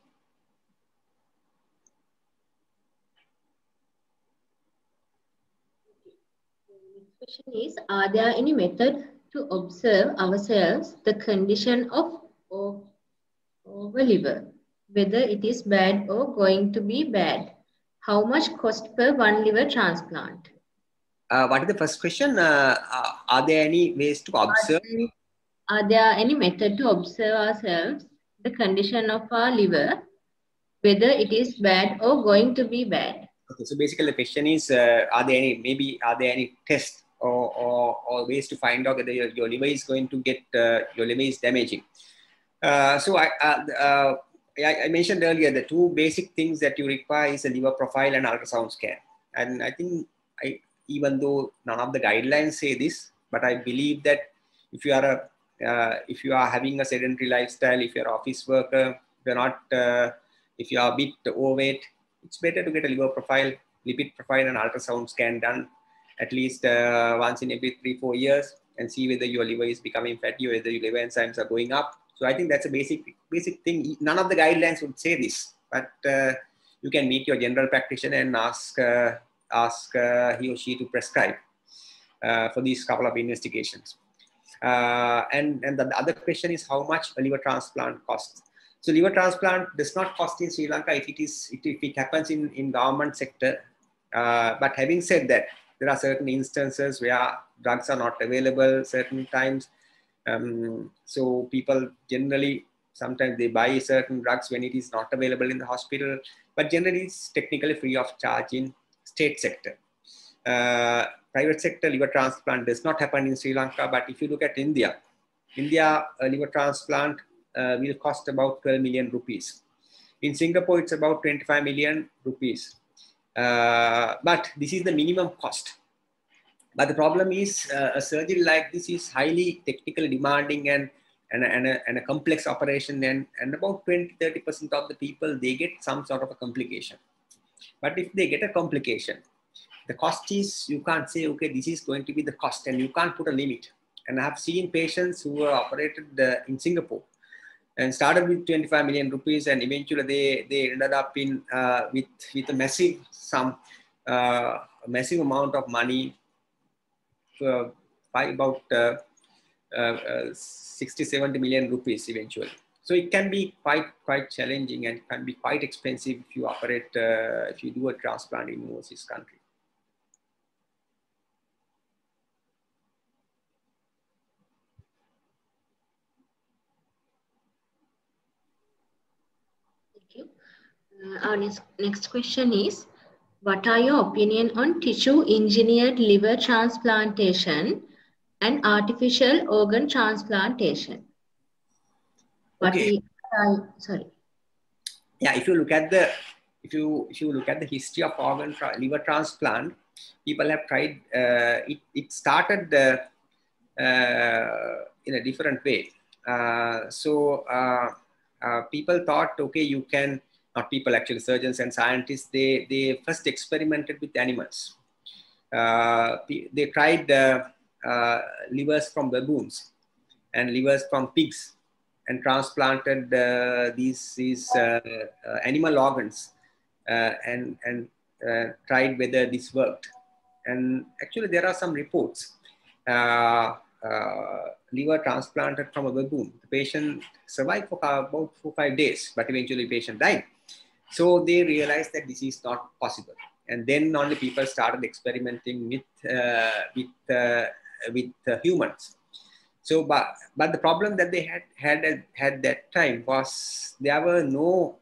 question is, are there any method to observe ourselves the condition of, of, a liver, whether it is bad or going to be bad? How much cost per one liver transplant? Uh, what is the first question? Uh, uh are there any ways to observe? Are there, are there any method to observe ourselves the condition of our liver, whether it is bad or going to be bad. Okay, so basically the question is, uh, are there any, maybe are there any tests or, or, or ways to find out whether your, your liver is going to get, uh, your liver is damaging? Uh, so I, uh, uh, I, I, mentioned earlier the two basic things that you require is a liver profile and ultrasound scan. And I think I, even though none of the guidelines say this, but I believe that if you are a uh, if you are having a sedentary lifestyle, if you're office worker, if you're not, uh, if you are a bit overweight, it's better to get a liver profile, lipid profile, and ultrasound scan done at least uh, once in every three, four years and see whether your liver is becoming fatty or whether your liver enzymes are going up. So I think that's a basic, basic thing. None of the guidelines would say this, but uh, you can meet your general practitioner and ask, uh, ask uh, he or she to prescribe for these couple of investigations. Uh, and, and the other question is how much a liver transplant costs. So liver transplant does not cost in Sri Lanka if it is if it happens in, in government sector. Uh, but having said that, there are certain instances where drugs are not available certain times. Um, so people generally sometimes they buy certain drugs when it is not available in the hospital, but generally it's technically free of charge in state sector. Uh, private sector liver transplant does not happen in Sri Lanka, but if you look at India, India liver transplant uh, will cost about 12 million rupees. In Singapore, it's about 25 million rupees. Uh, but this is the minimum cost. But the problem is uh, a surgery like this is highly technically demanding and, and, and, a, and a complex operation and, and about 20, 30% of the people, they get some sort of a complication. But if they get a complication, the cost is, you can't say, okay, this is going to be the cost and you can't put a limit. And I have seen patients who were operated uh, in Singapore and started with 25 million rupees and eventually they, they ended up in uh, with, with a massive sum, uh, a massive amount of money uh, by about uh, uh, uh, 60, 70 million rupees eventually. So it can be quite quite challenging and can be quite expensive if you operate if you do a transplant in overseas country. Uh, our next, next question is, what are your opinion on tissue engineered liver transplantation and artificial organ transplantation? What Okay. uh, sorry. yeah if you look at the if you if you look at the history of organ tra- liver transplant people have tried uh, it, it started uh, uh, in a different way uh, so uh, uh, people thought okay you can not people actually surgeons and scientists they they first experimented with animals uh, they tried uh, uh, livers from baboons and livers from pigs and transplanted uh, these these uh, animal organs and and tried whether this worked. And actually, there are some reports. Uh, liver transplanted from a baboon. The patient survived for about four five days, but eventually, patient died. So they realized that this is not possible, and then only people started experimenting with uh, with uh, with uh, humans. So, but but the problem that they had had at, had that time was there were no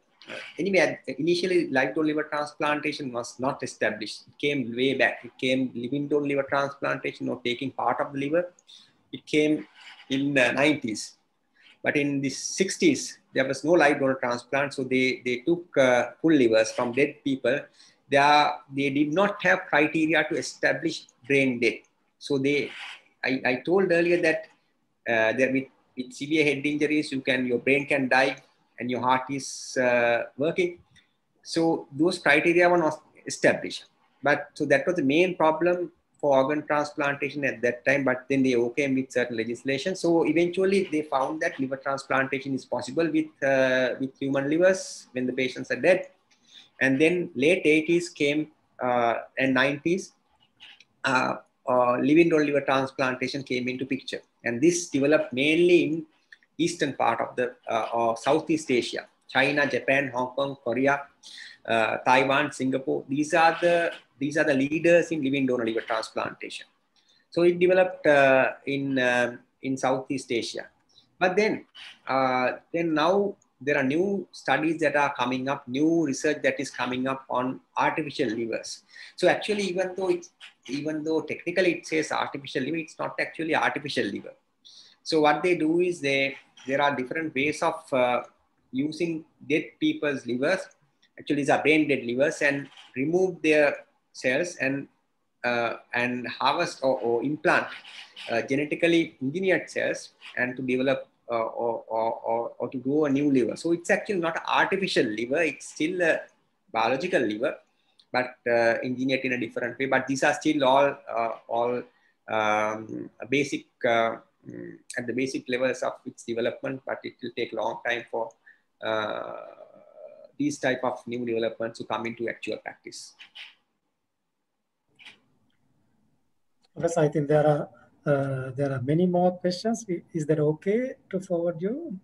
anyway. Initially, live donor liver transplantation was not established. It came way back. It came living donor liver transplantation or taking part of the liver. It came in the 90s, but in the 60s there was no live donor transplant. So they they took uh, full livers from dead people. They are, they did not have criteria to establish brain death. So they I, I told earlier that uh, with, with severe head injuries, you can your brain can die and your heart is uh, working. So those criteria were not established. But so that was the main problem for organ transplantation at that time. But then they overcame with certain legislation. So eventually they found that liver transplantation is possible with uh, with human livers when the patients are dead. And then late 80s came uh, and 90s. Uh, uh, living donor liver transplantation came into picture, and this developed mainly in eastern part of the uh, or Southeast Asia, China, Japan, Hong Kong, Korea, uh, Taiwan, Singapore. These are the these are the leaders in living donor liver transplantation. So it developed uh, in um in Southeast Asia, but then uh, then now there are new studies that are coming up, new research that is coming up on artificial livers. So actually, even though it's even though technically it says artificial liver, it's not actually artificial liver. So what they do is they there are different ways of uh, using dead people's livers. Actually, these are brain dead livers and remove their cells and uh, and harvest or, or implant uh, genetically engineered cells and to develop uh, or, or, or, to grow a new liver. So it's actually not artificial liver. It's still a biological liver but uh, engineered in a different way. But these are still all uh, all um, basic uh, at the basic levels of its development. But it will take a long time for these type of new developments to come into actual practice. Professor, I think there are uh, there are many more questions. Is that okay to forward you?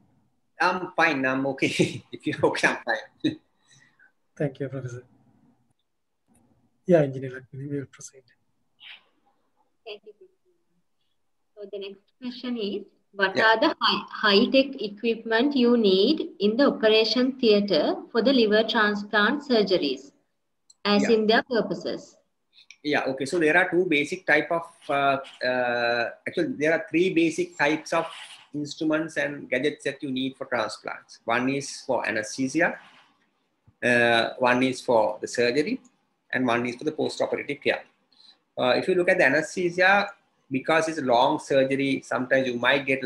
I'm fine. I'm okay. if you're okay, I'm fine. Thank you, Professor. Yeah, Engineer we will proceed. Thank you. So the next question is, what Yeah. are the high- high-tech equipment you need in the operation theatre for the liver transplant surgeries, as Yeah. in their purposes? Yeah, okay. So there are two basic type of, uh, uh, actually there are three basic types of instruments and gadgets that you need for transplants. One is for anesthesia, uh, one is for the surgery, and one is for the post-operative care. Uh, if you look at the anesthesia, because it's a long surgery, sometimes you might get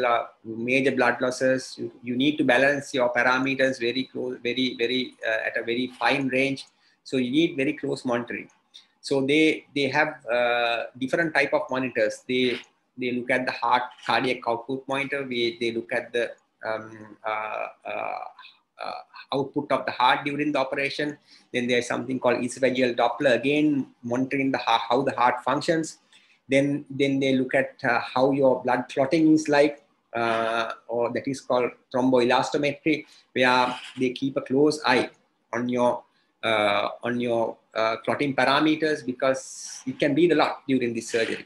major blood losses. You, you need to balance your parameters very close, very, very uh, at a very fine range. So you need very close monitoring. So they they have uh, different type of monitors. They they look at the heart cardiac output monitor. We, they look at the um, uh, uh, uh, output of the heart during the operation. Then there's something called esophageal Doppler, again monitoring the how the heart functions. Then then they look at uh, how your blood clotting is like, uh, or that is called thromboelastometry, where they keep a close eye on your uh, on your uh, clotting parameters because it can bleed a lot during this surgery.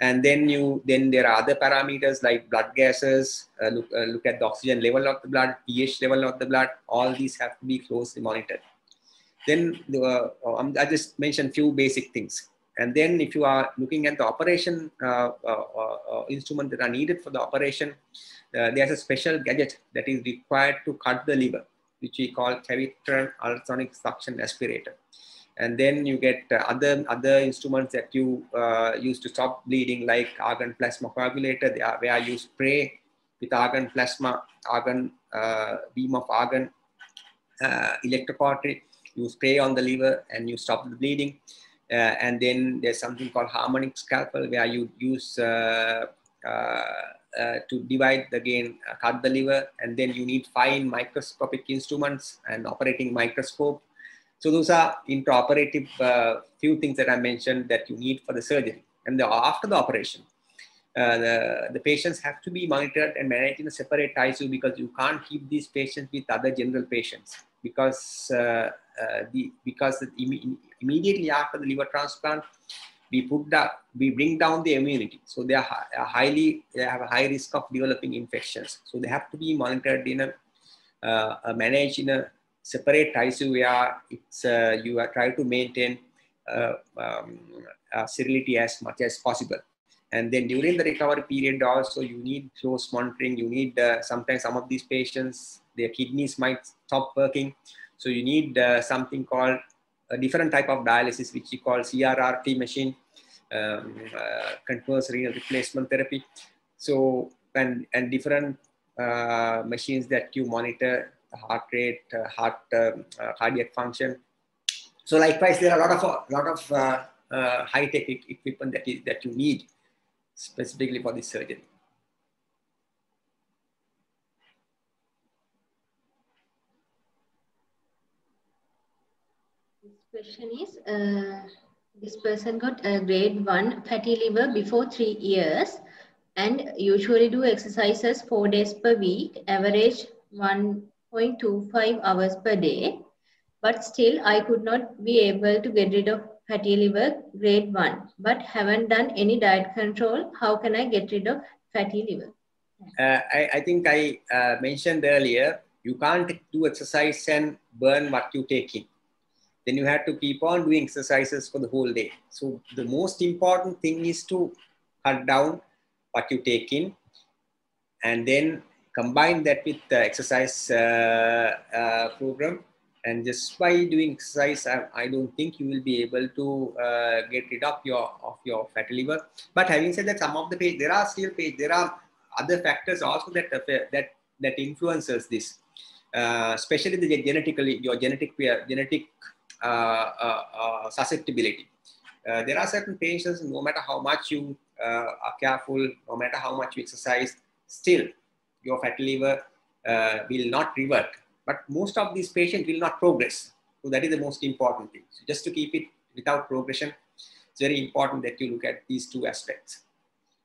And then you then there are other parameters like blood gases. Uh, look uh, look at the oxygen level of the blood, pH level of the blood. All these have to be closely monitored. Then the, uh, um, I just mentioned few basic things. And then if you are looking at the operation uh, instrument that are needed for the operation, there's a special gadget that is required to cut the liver which we call Cavitron ultrasonic suction aspirator. And then you get uh, other other instruments that you uh, use to stop bleeding, like argon plasma coagulator, they are, where you spray with argon plasma, argon uh, beam of argon uh. You spray on the liver and you stop the bleeding. Uh, and then there's something called harmonic scalpel, where you use uh, uh, to divide again, uh, cut the liver, and then you need fine microscopic instruments and operating microscope. So those are intraoperative uh, few things that I mentioned that you need for the surgery. And the, after the operation, uh, the, the patients have to be monitored and managed in a separate ICU because you can't keep these patients with other general patients because uh, uh, the because Im immediately after the liver transplant, we put that we bring down the immunity. So they are highly they have a high risk of developing infections. So they have to be monitored in a uh, managed in a separate ICU where it's uh, you are trying to maintain uh, um, sterility as much as possible. And then during the recovery period also you need close monitoring. You need uh, sometimes some of these patients their kidneys might stop working. So you need uh, something called a different type of dialysis which we call CRRT machine um, uh, continuous renal replacement therapy. So, and, and different uh, machines that you monitor heart rate, uh, heart um, cardiac function. So likewise, there are a lot of, a lot of high-tech equipment that, is, that you need specifically for this surgery. This question is, uh, this person got a grade 1 fatty liver before 3 years and usually do exercises 4 days per week, average 1.25 hours per day. But still, I could not be able to get rid of fatty liver grade 1, but haven't done any diet control. How can I get rid of fatty liver? Uh, I, I, think I uh, mentioned earlier, you can't do exercise and burn what you take in then you have to keep on doing exercises for the whole day. So the most important thing is to cut down what you take in and then combine that with the exercise uh, uh, program. And just by doing exercise, I, I, don't think you will be able to uh, get rid of your of your fatty liver. But having said that, some of the page there are still page there are other factors also that that that influences this, especially the genetically your genetic genetic uh, uh, uh, Uh, uh, uh, susceptibility. there are certain patients, no matter how much you are careful, no matter how much you exercise, still your fatty liver will not revert. But most of these patients will not progress. So that is the most important thing. So just to keep it without progression, it's very important that you look at these two aspects.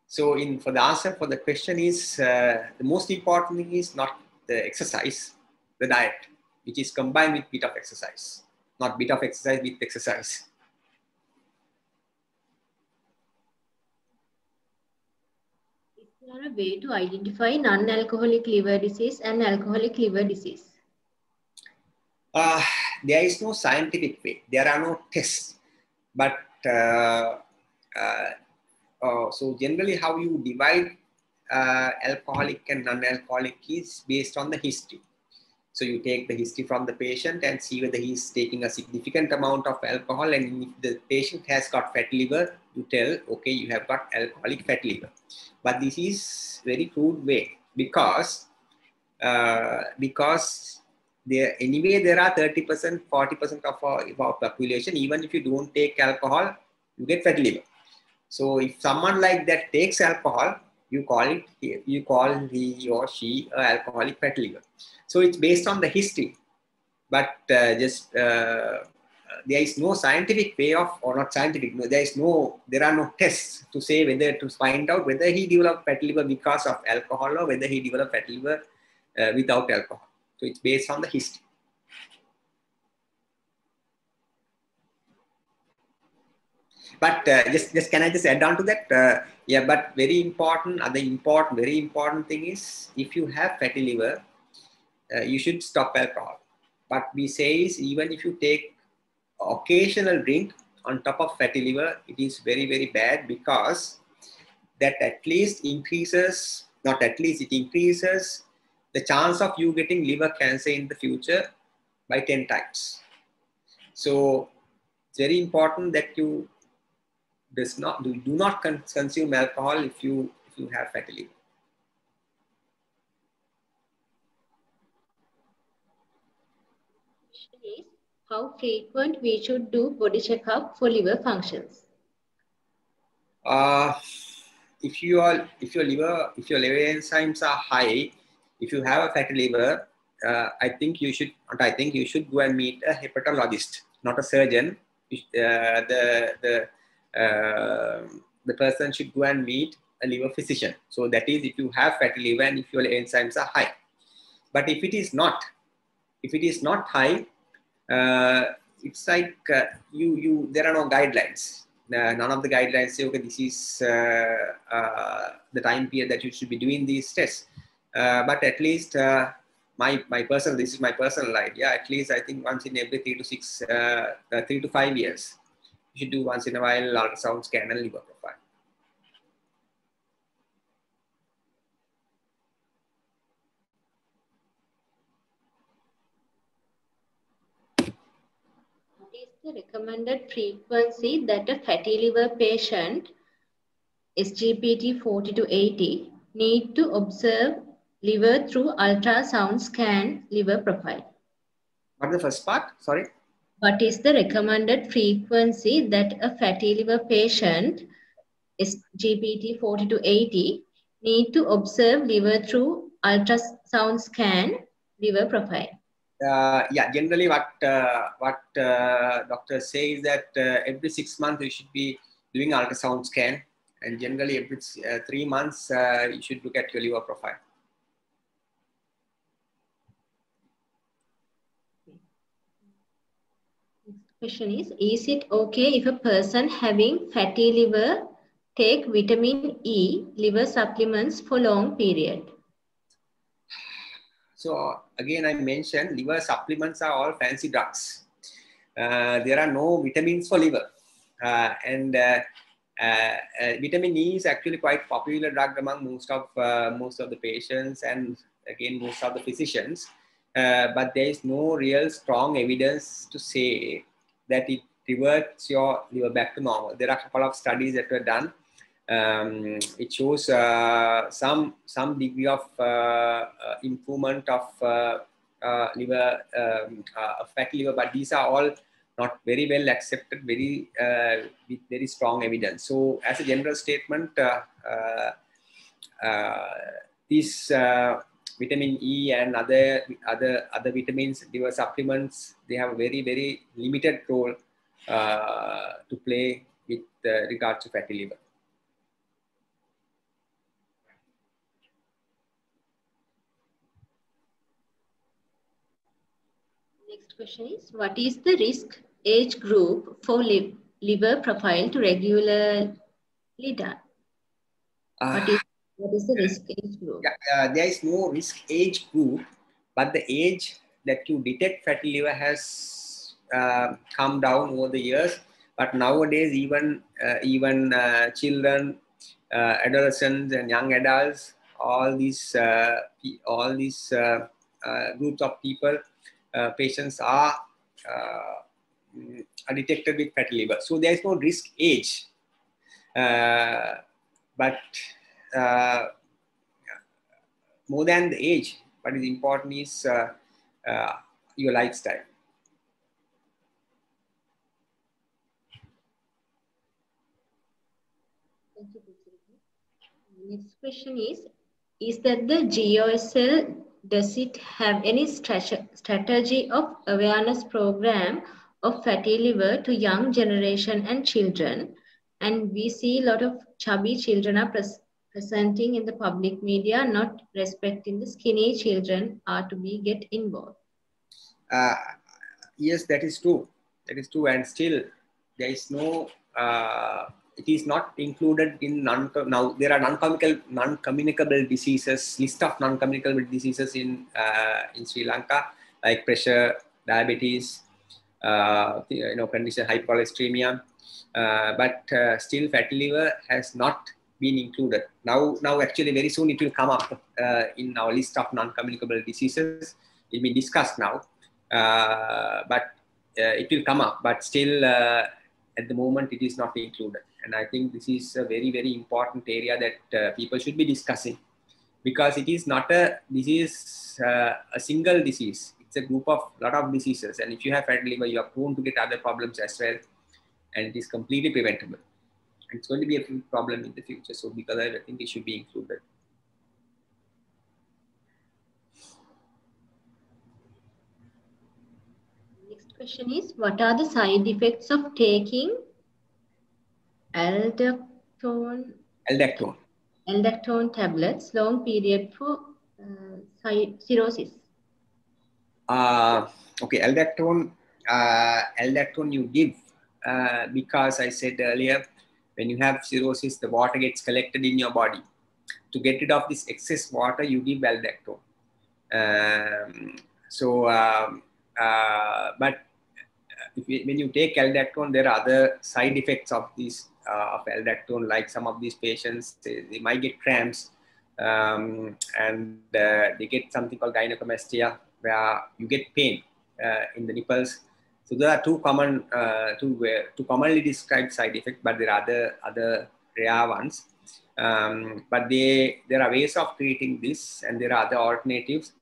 So in for the answer for the question is uh, the most important thing is not the exercise, the diet, which is combined with bit of exercise, not bit of exercise with exercise. Is there a way to identify non-alcoholic liver disease and alcoholic liver disease? Uh, there is no scientific way. There are no tests. But uh, uh, uh so generally how you divide uh, alcoholic and non-alcoholic is based on the history. So you take the history from the patient and see whether he's taking a significant amount of alcohol and if the patient has got fatty liver, you tell, okay, you have got alcoholic fatty liver. But this is very crude way because uh, because there anyway there are 30%, 40% of our, of our population, even if you don't take alcohol, you get fatty liver. So if someone like that takes alcohol, you call it you call he or she a alcoholic fatty liver. So it's based on the history, but uh, just uh, there is no scientific way of or not scientific. No, there is no there are no tests to say whether to find out whether he developed fatty liver because of alcohol or whether he developed fatty liver uh, without alcohol. So it's based on the history. But uh, just, just can I just add on to that? Uh, yeah, but very important, other important, very important thing is if you have fatty liver, uh, you should stop alcohol. But we say is even if you take occasional drink on top of fatty liver, it is very, very bad because that at least increases, not at least, it increases the chance of you getting liver cancer in the future by 10 times. So it's very important that you does not do, do not con consume alcohol if you if you have fatty liver. How frequent we should do body checkup for liver functions? Uh, if you are if your liver if your liver enzymes are high, if you have a fatty liver, uh, I think you should I think you should go and meet a hepatologist, not a surgeon. Uh, the the the person should go and meet a liver physician. So that is if you have fatty liver and if your enzymes are high. But if it is not, if it is not high, uh, it's like uh, you you there are no guidelines. Uh, none of the guidelines say okay this is uh, uh, the time period that you should be doing these tests. but at least my my personal this is my personal life. Yeah, at least I think once in every three to six three to five years you should do once in a while ultrasound scan and liver profile. What is the recommended frequency that a fatty liver patient SGPT 40 to 80 need to observe liver through ultrasound scan liver profile? What the first part? Sorry. What is the recommended frequency that a fatty liver patient GPT 40 to 80 need to observe liver through ultrasound scan liver profile? Uh, yeah, generally what uh, what uh, doctors say is that uh, every six months you should be doing ultrasound scan, and generally every uh, three months uh, you should look at your liver profile. Question is, is it okay if a person having fatty liver take vitamin E liver supplements for long period? So again, I mentioned liver supplements are all fancy drugs. Uh, there are no vitamins for liver. Uh, and uh, uh, uh vitamin E is actually quite popular drug among most of uh, most of the patients and again most of the physicians. but there is no real strong evidence to say that it reverts your liver back to normal. There are a couple of studies that were done. Um, it shows uh, some some degree of uh, uh, improvement of uh, uh, liver um, fatty liver, but these are all not very well accepted, very with very strong evidence. So, as a general statement, these vitamin E and other other other vitamins, liver supplements, they have a very very limited role uh, to play with uh, regards to fatty liver. Next question is, what is the risk age group for liver profile to regularly done? Uh, What is, what is the risk age group? uh, there is no risk age group, but the age that you detect fatty liver has uh, come down over the years. But nowadays, even uh, even uh, children, uh, adolescents, and young adults, all these uh, all these uh, uh, groups of people, uh, patients are are detected with fatty liver. So there is no risk age, uh, but uh, more than the age, what is important is uh, uh, your lifestyle. Next question is, is that the GOSL, does it have any strategy of awareness program of fatty liver to young generation and children? And we see a lot of chubby children are presenting in the public media, not respecting the skinny children are to be get involved. Uh, yes, that is true. That is true, and still there is no. Uh, it is not included in non. Now there are non-communicable non-communicable diseases. List of non-communicable diseases in uh, in Sri Lanka like pressure, diabetes, uh, you know, condition hypercholesteremia. Uh, but uh, still, fatty liver has not been included. Now, now actually, very soon it will come up uh, in our list of non-communicable diseases. It will be discussed now uh, but uh, it will come up but still uh, at the moment it is not included. And i think this is a very very important area that uh, people should be discussing because it is not a disease uh, a single disease. It's a group of lot of diseases. And if you have fatty liver you are prone to get other problems as well. And it is completely preventable it's going to be a problem in the future so because i think it should be included Next question is, what are the side effects of taking aldactone, aldactone aldactone tablets long period for uh, cirrhosis? uh, okay, aldactone, uh, aldactone you give uh, because I said earlier, when you have cirrhosis, the water gets collected in your body. To get rid of this excess water, you give aldactone. Um, so, um, uh, but if you, when you take aldactone, there are other side effects of this uh, of aldactone. Like some of these patients, they, they might get cramps, um, and uh, they get something called gynecomastia, where you get pain uh, in the nipples. So there are two common, uh, two, uh, two commonly described side effects, but there are other other rare ones. Um, but they there are ways of treating this, and there are other alternatives.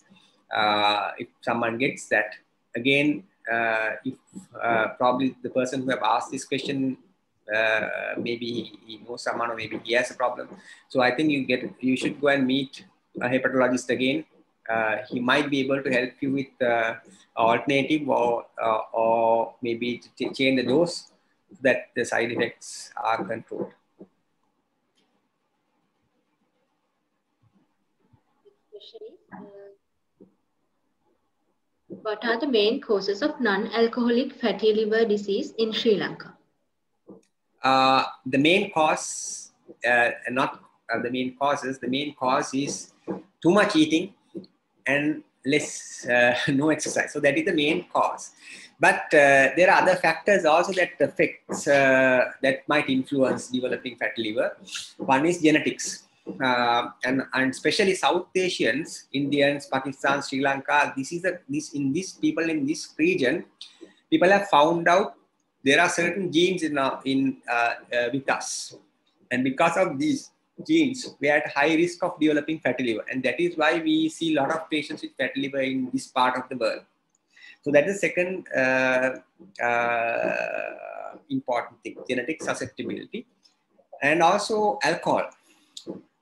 Uh, if someone gets that, again, uh, if uh, probably the person who have asked this question uh, maybe he, knows someone or maybe he has a problem. So I think you get you should go and meet a hepatologist again. Uh, he might be able to help you with uh, alternative or uh, or maybe to ch- change the dose that the side effects are controlled. What are the main causes of non-alcoholic fatty liver disease in Sri Lanka? Uh, the main cause, uh, not uh, the main causes, the main cause is too much eating and less, uh, no exercise. So that is the main cause. But uh, there are other factors also that affects, uh, that might influence developing fatty liver. One is genetics. Uh, and, and especially South Asians, Indians, Pakistan, Sri Lanka, this is a, this in this people in this region, people have found out there are certain genes in, uh, in uh, with us and because of these genes we are at high risk of developing fatty liver. And that is why we see a lot of patients with fatty liver in this part of the world. So that is the second uh, uh, important thing genetic susceptibility. And also alcohol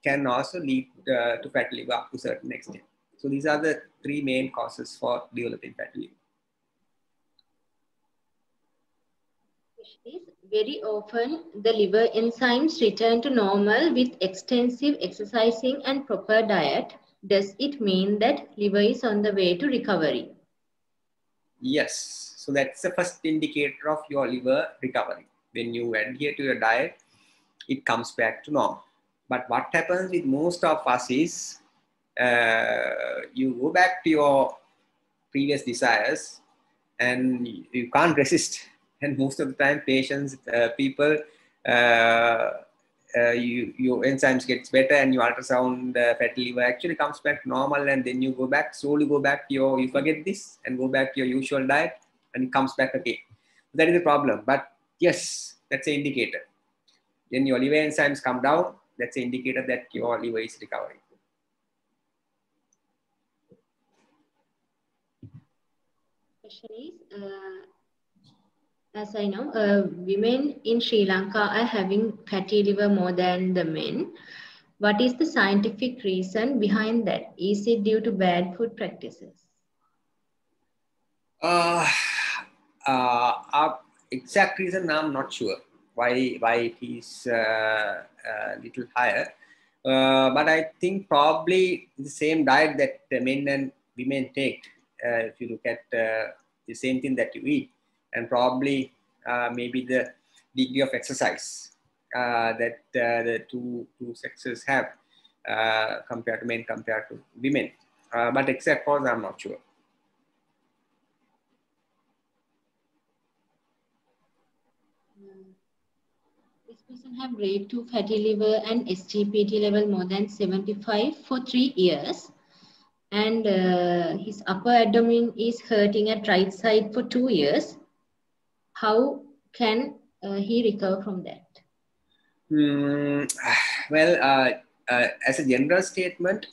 can also lead uh, to fatty liver up to a certain extent. So these are the three main causes for developing fatty liver is very often the liver enzymes return to normal with extensive exercising and proper diet. Does it mean that liver is on the way to recovery? Yes. So that's the first indicator of your liver recovery. When you adhere to your diet, it comes back to normal. But what happens with most of us is uh, you go back to your previous desires and you can't resist. And most of the time, patients, uh, people, uh, uh, you, your enzymes gets better and your ultrasound uh, fatty liver actually comes back normal and then you go back slowly go back your you forget this and go back to your usual diet and it comes back again. That is the problem but yes that's an indicator. Then your liver enzymes come down that's an indicator that your liver is recovering. Question is uh, as I know, uh, women in Sri Lanka are having fatty liver more than the men. What is the scientific reason behind that? Is it due to bad food practices? Uh, uh, exact reason I'm not sure why why it is uh, a little higher. Uh, but I think probably the same diet that the men and women take. Uh, if you look at uh, the same thing that you eat, and probably uh, maybe the degree of exercise uh, that uh, the two, two sexes have compared to men compared to women. but except cause, I'm not sure. This person have grade 2 fatty liver and SGPT level more than 75 for three years and uh, his upper abdomen is hurting at right side for two years. How can uh, he recover from that? Mm, well, uh, uh, as a general statement,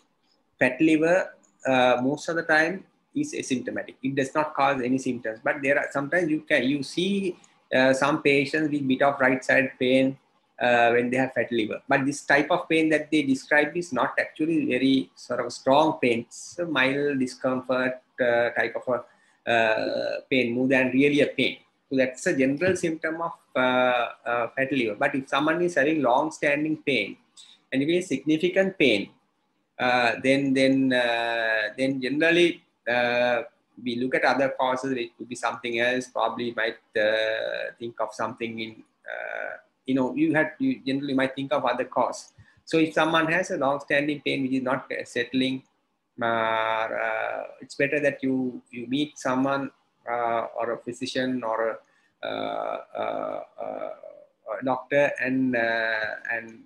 fat liver uh, most of the time is asymptomatic. It does not cause any symptoms, but there are sometimes you can you see uh, some patients with bit of right side pain uh, when they have fatty liver. But this type of pain that they describe is not actually very sort of strong pain. It's a mild discomfort type of a pain more than really a pain. So that's a general symptom of uh, uh, fatty liver. But if someone is having long-standing pain and if significant pain, uh, then then then generally we look at other causes. It could be something else. Probably might think of something in you know, you had you generally might think of other cause. So if someone has a long-standing pain which is not settling, uh, uh, it's better that you you meet someone or a physician or a, uh, uh, uh, doctor and and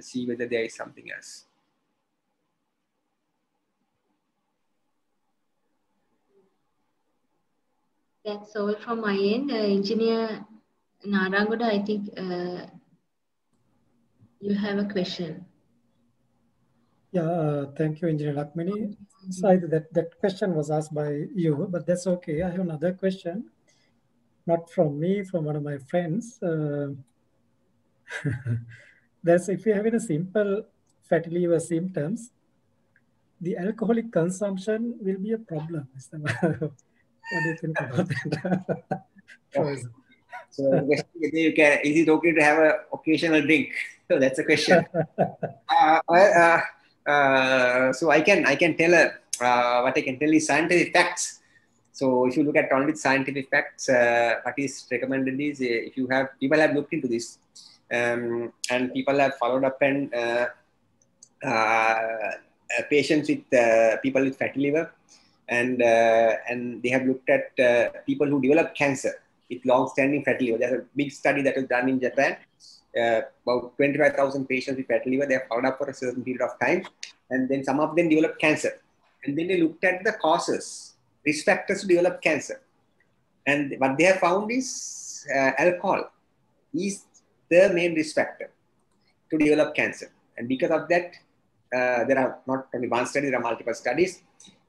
see whether there is something else. That's all from my end. engineer Narangoda, I think uh, you have a question. Yeah, uh, thank you, Engineer Lakmini. Sorry, that, that question was asked by you, but that's okay. I have another question, not from me, from one of my friends. Uh, that's if you have a simple fatty liver symptoms, the alcoholic consumption will be a problem. what do you think about that? So you can, is it okay to have an occasional drink? So that's a question. uh, uh, uh, so I can I can tell a, uh, what I can tell is scientific facts. So if you look at only scientific facts, uh, what is recommended is uh, if you have people have looked into this um, and people have followed up and patients with people with fatty liver and and they have looked at people who develop cancer with long-standing fatty liver. There's a big study that was done in Japan. Uh, about 25,000 patients with fatty liver, they are followed up for a certain period of time. And then some of them developed cancer. And then they looked at the causes, risk factors to develop cancer. And what they have found is uh, alcohol is the main risk factor to develop cancer. And because of that, uh, there are not only one study, there are multiple studies.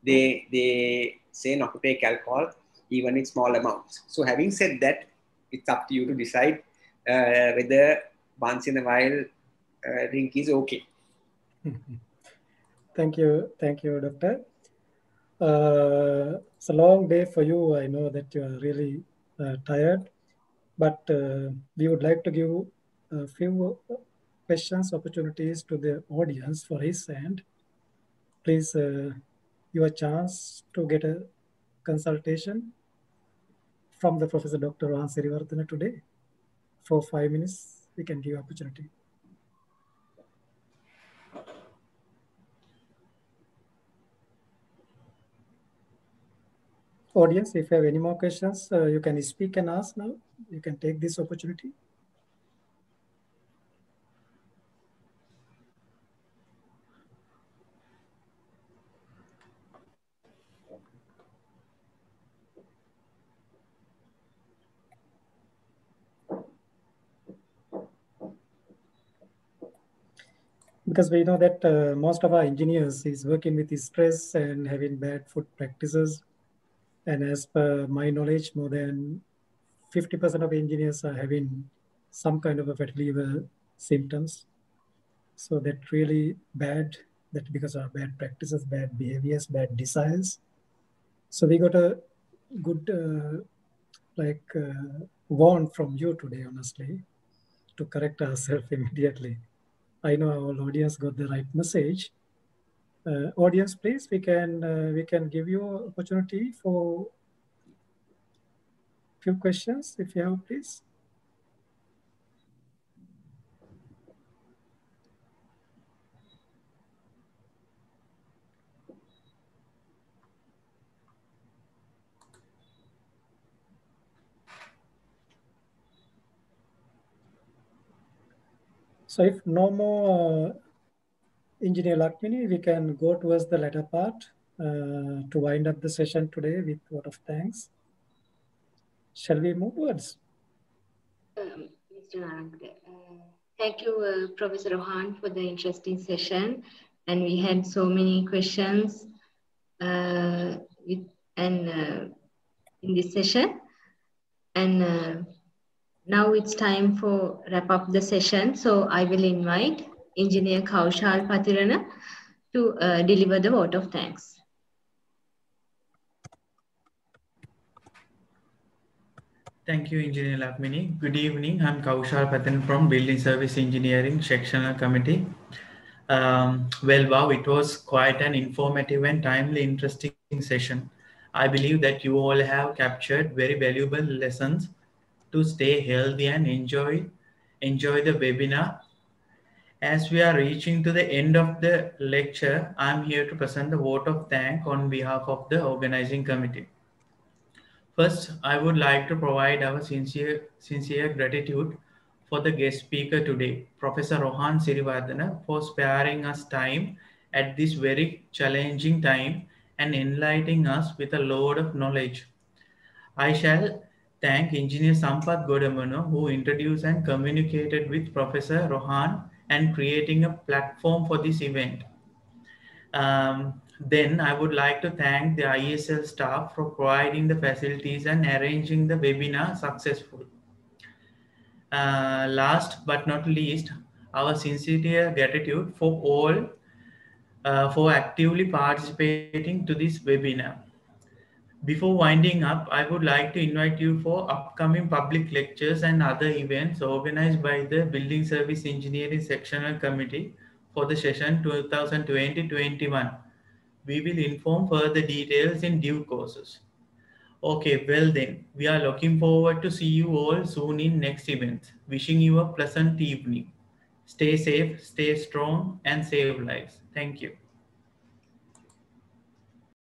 They, they say not to take alcohol even in small amounts. So having said that, it's up to you to decide uh, whether once in a while uh, drink is okay. Thank you. Thank you, doctor. Uh, it's a long day for you. I know that you are really uh, tired, but uh, we would like to give a few questions, opportunities to the audience for his end. Please, uh, give a chance to get a consultation from the Professor Dr. Rohan Siriwardana today. For five minutes, we can give opportunity. Audience, if you have any more questions, uh, you can speak and ask now. You can take this opportunity. Because we know that uh, most of our engineers is working with stress and having bad food practices. And as per my knowledge, more than 50% of engineers are having some kind of a fatty liver symptoms. So that really bad, that because of bad practices, bad behaviors, bad desires. So we got a good uh, like uh, warn from you today, honestly, to correct ourselves immediately. I know our audience got the right message. Uh, audience, please, we can uh, we can give you opportunity for few questions if you have, please. So if no more uh, Engineer Lakmini, we can go towards the latter part uh, to wind up the session today with a lot of thanks. Shall we move towards? Um, Mr. Narangde, uh, thank you, uh, Professor Rohan, for the interesting session. And we had so many questions uh, with, and uh, in this session. And now it's time for wrap up the session. So I will invite Engineer Kaushal Patirana to uh, deliver the vote of thanks. Thank you, Engineer Lakmini. Good evening. I'm Kaushal Patan from Building Service Engineering Sectional Committee. Um, well, wow, it was quite an informative and timely, interesting session. I believe that you all have captured very valuable lessons to stay healthy and enjoy enjoy the webinar. As we are reaching to the end of the lecture, I'm here to present the vote of thank on behalf of the organizing committee. First, I would like to provide our sincere, sincere gratitude for the guest speaker today, Professor Rohan Siriwardana, for sparing us time at this very challenging time and enlightening us with a load of knowledge. I shall thank Engineer Sampath Godamano, who introduced and communicated with Professor Rohan and creating a platform for this event. Um, then I would like to thank the IESL staff for providing the facilities and arranging the webinar successful. Uh, last but not least, our sincere gratitude for all uh, for actively participating to this webinar. Before winding up, I would like to invite you for upcoming public lectures and other events organized by the Building Service Engineering Sectional Committee for the session 2020-21. We will inform further details in due courses. Okay, well then, we are looking forward to see you all soon in next event. Wishing you a pleasant evening. Stay safe, stay strong, and save lives. Thank you.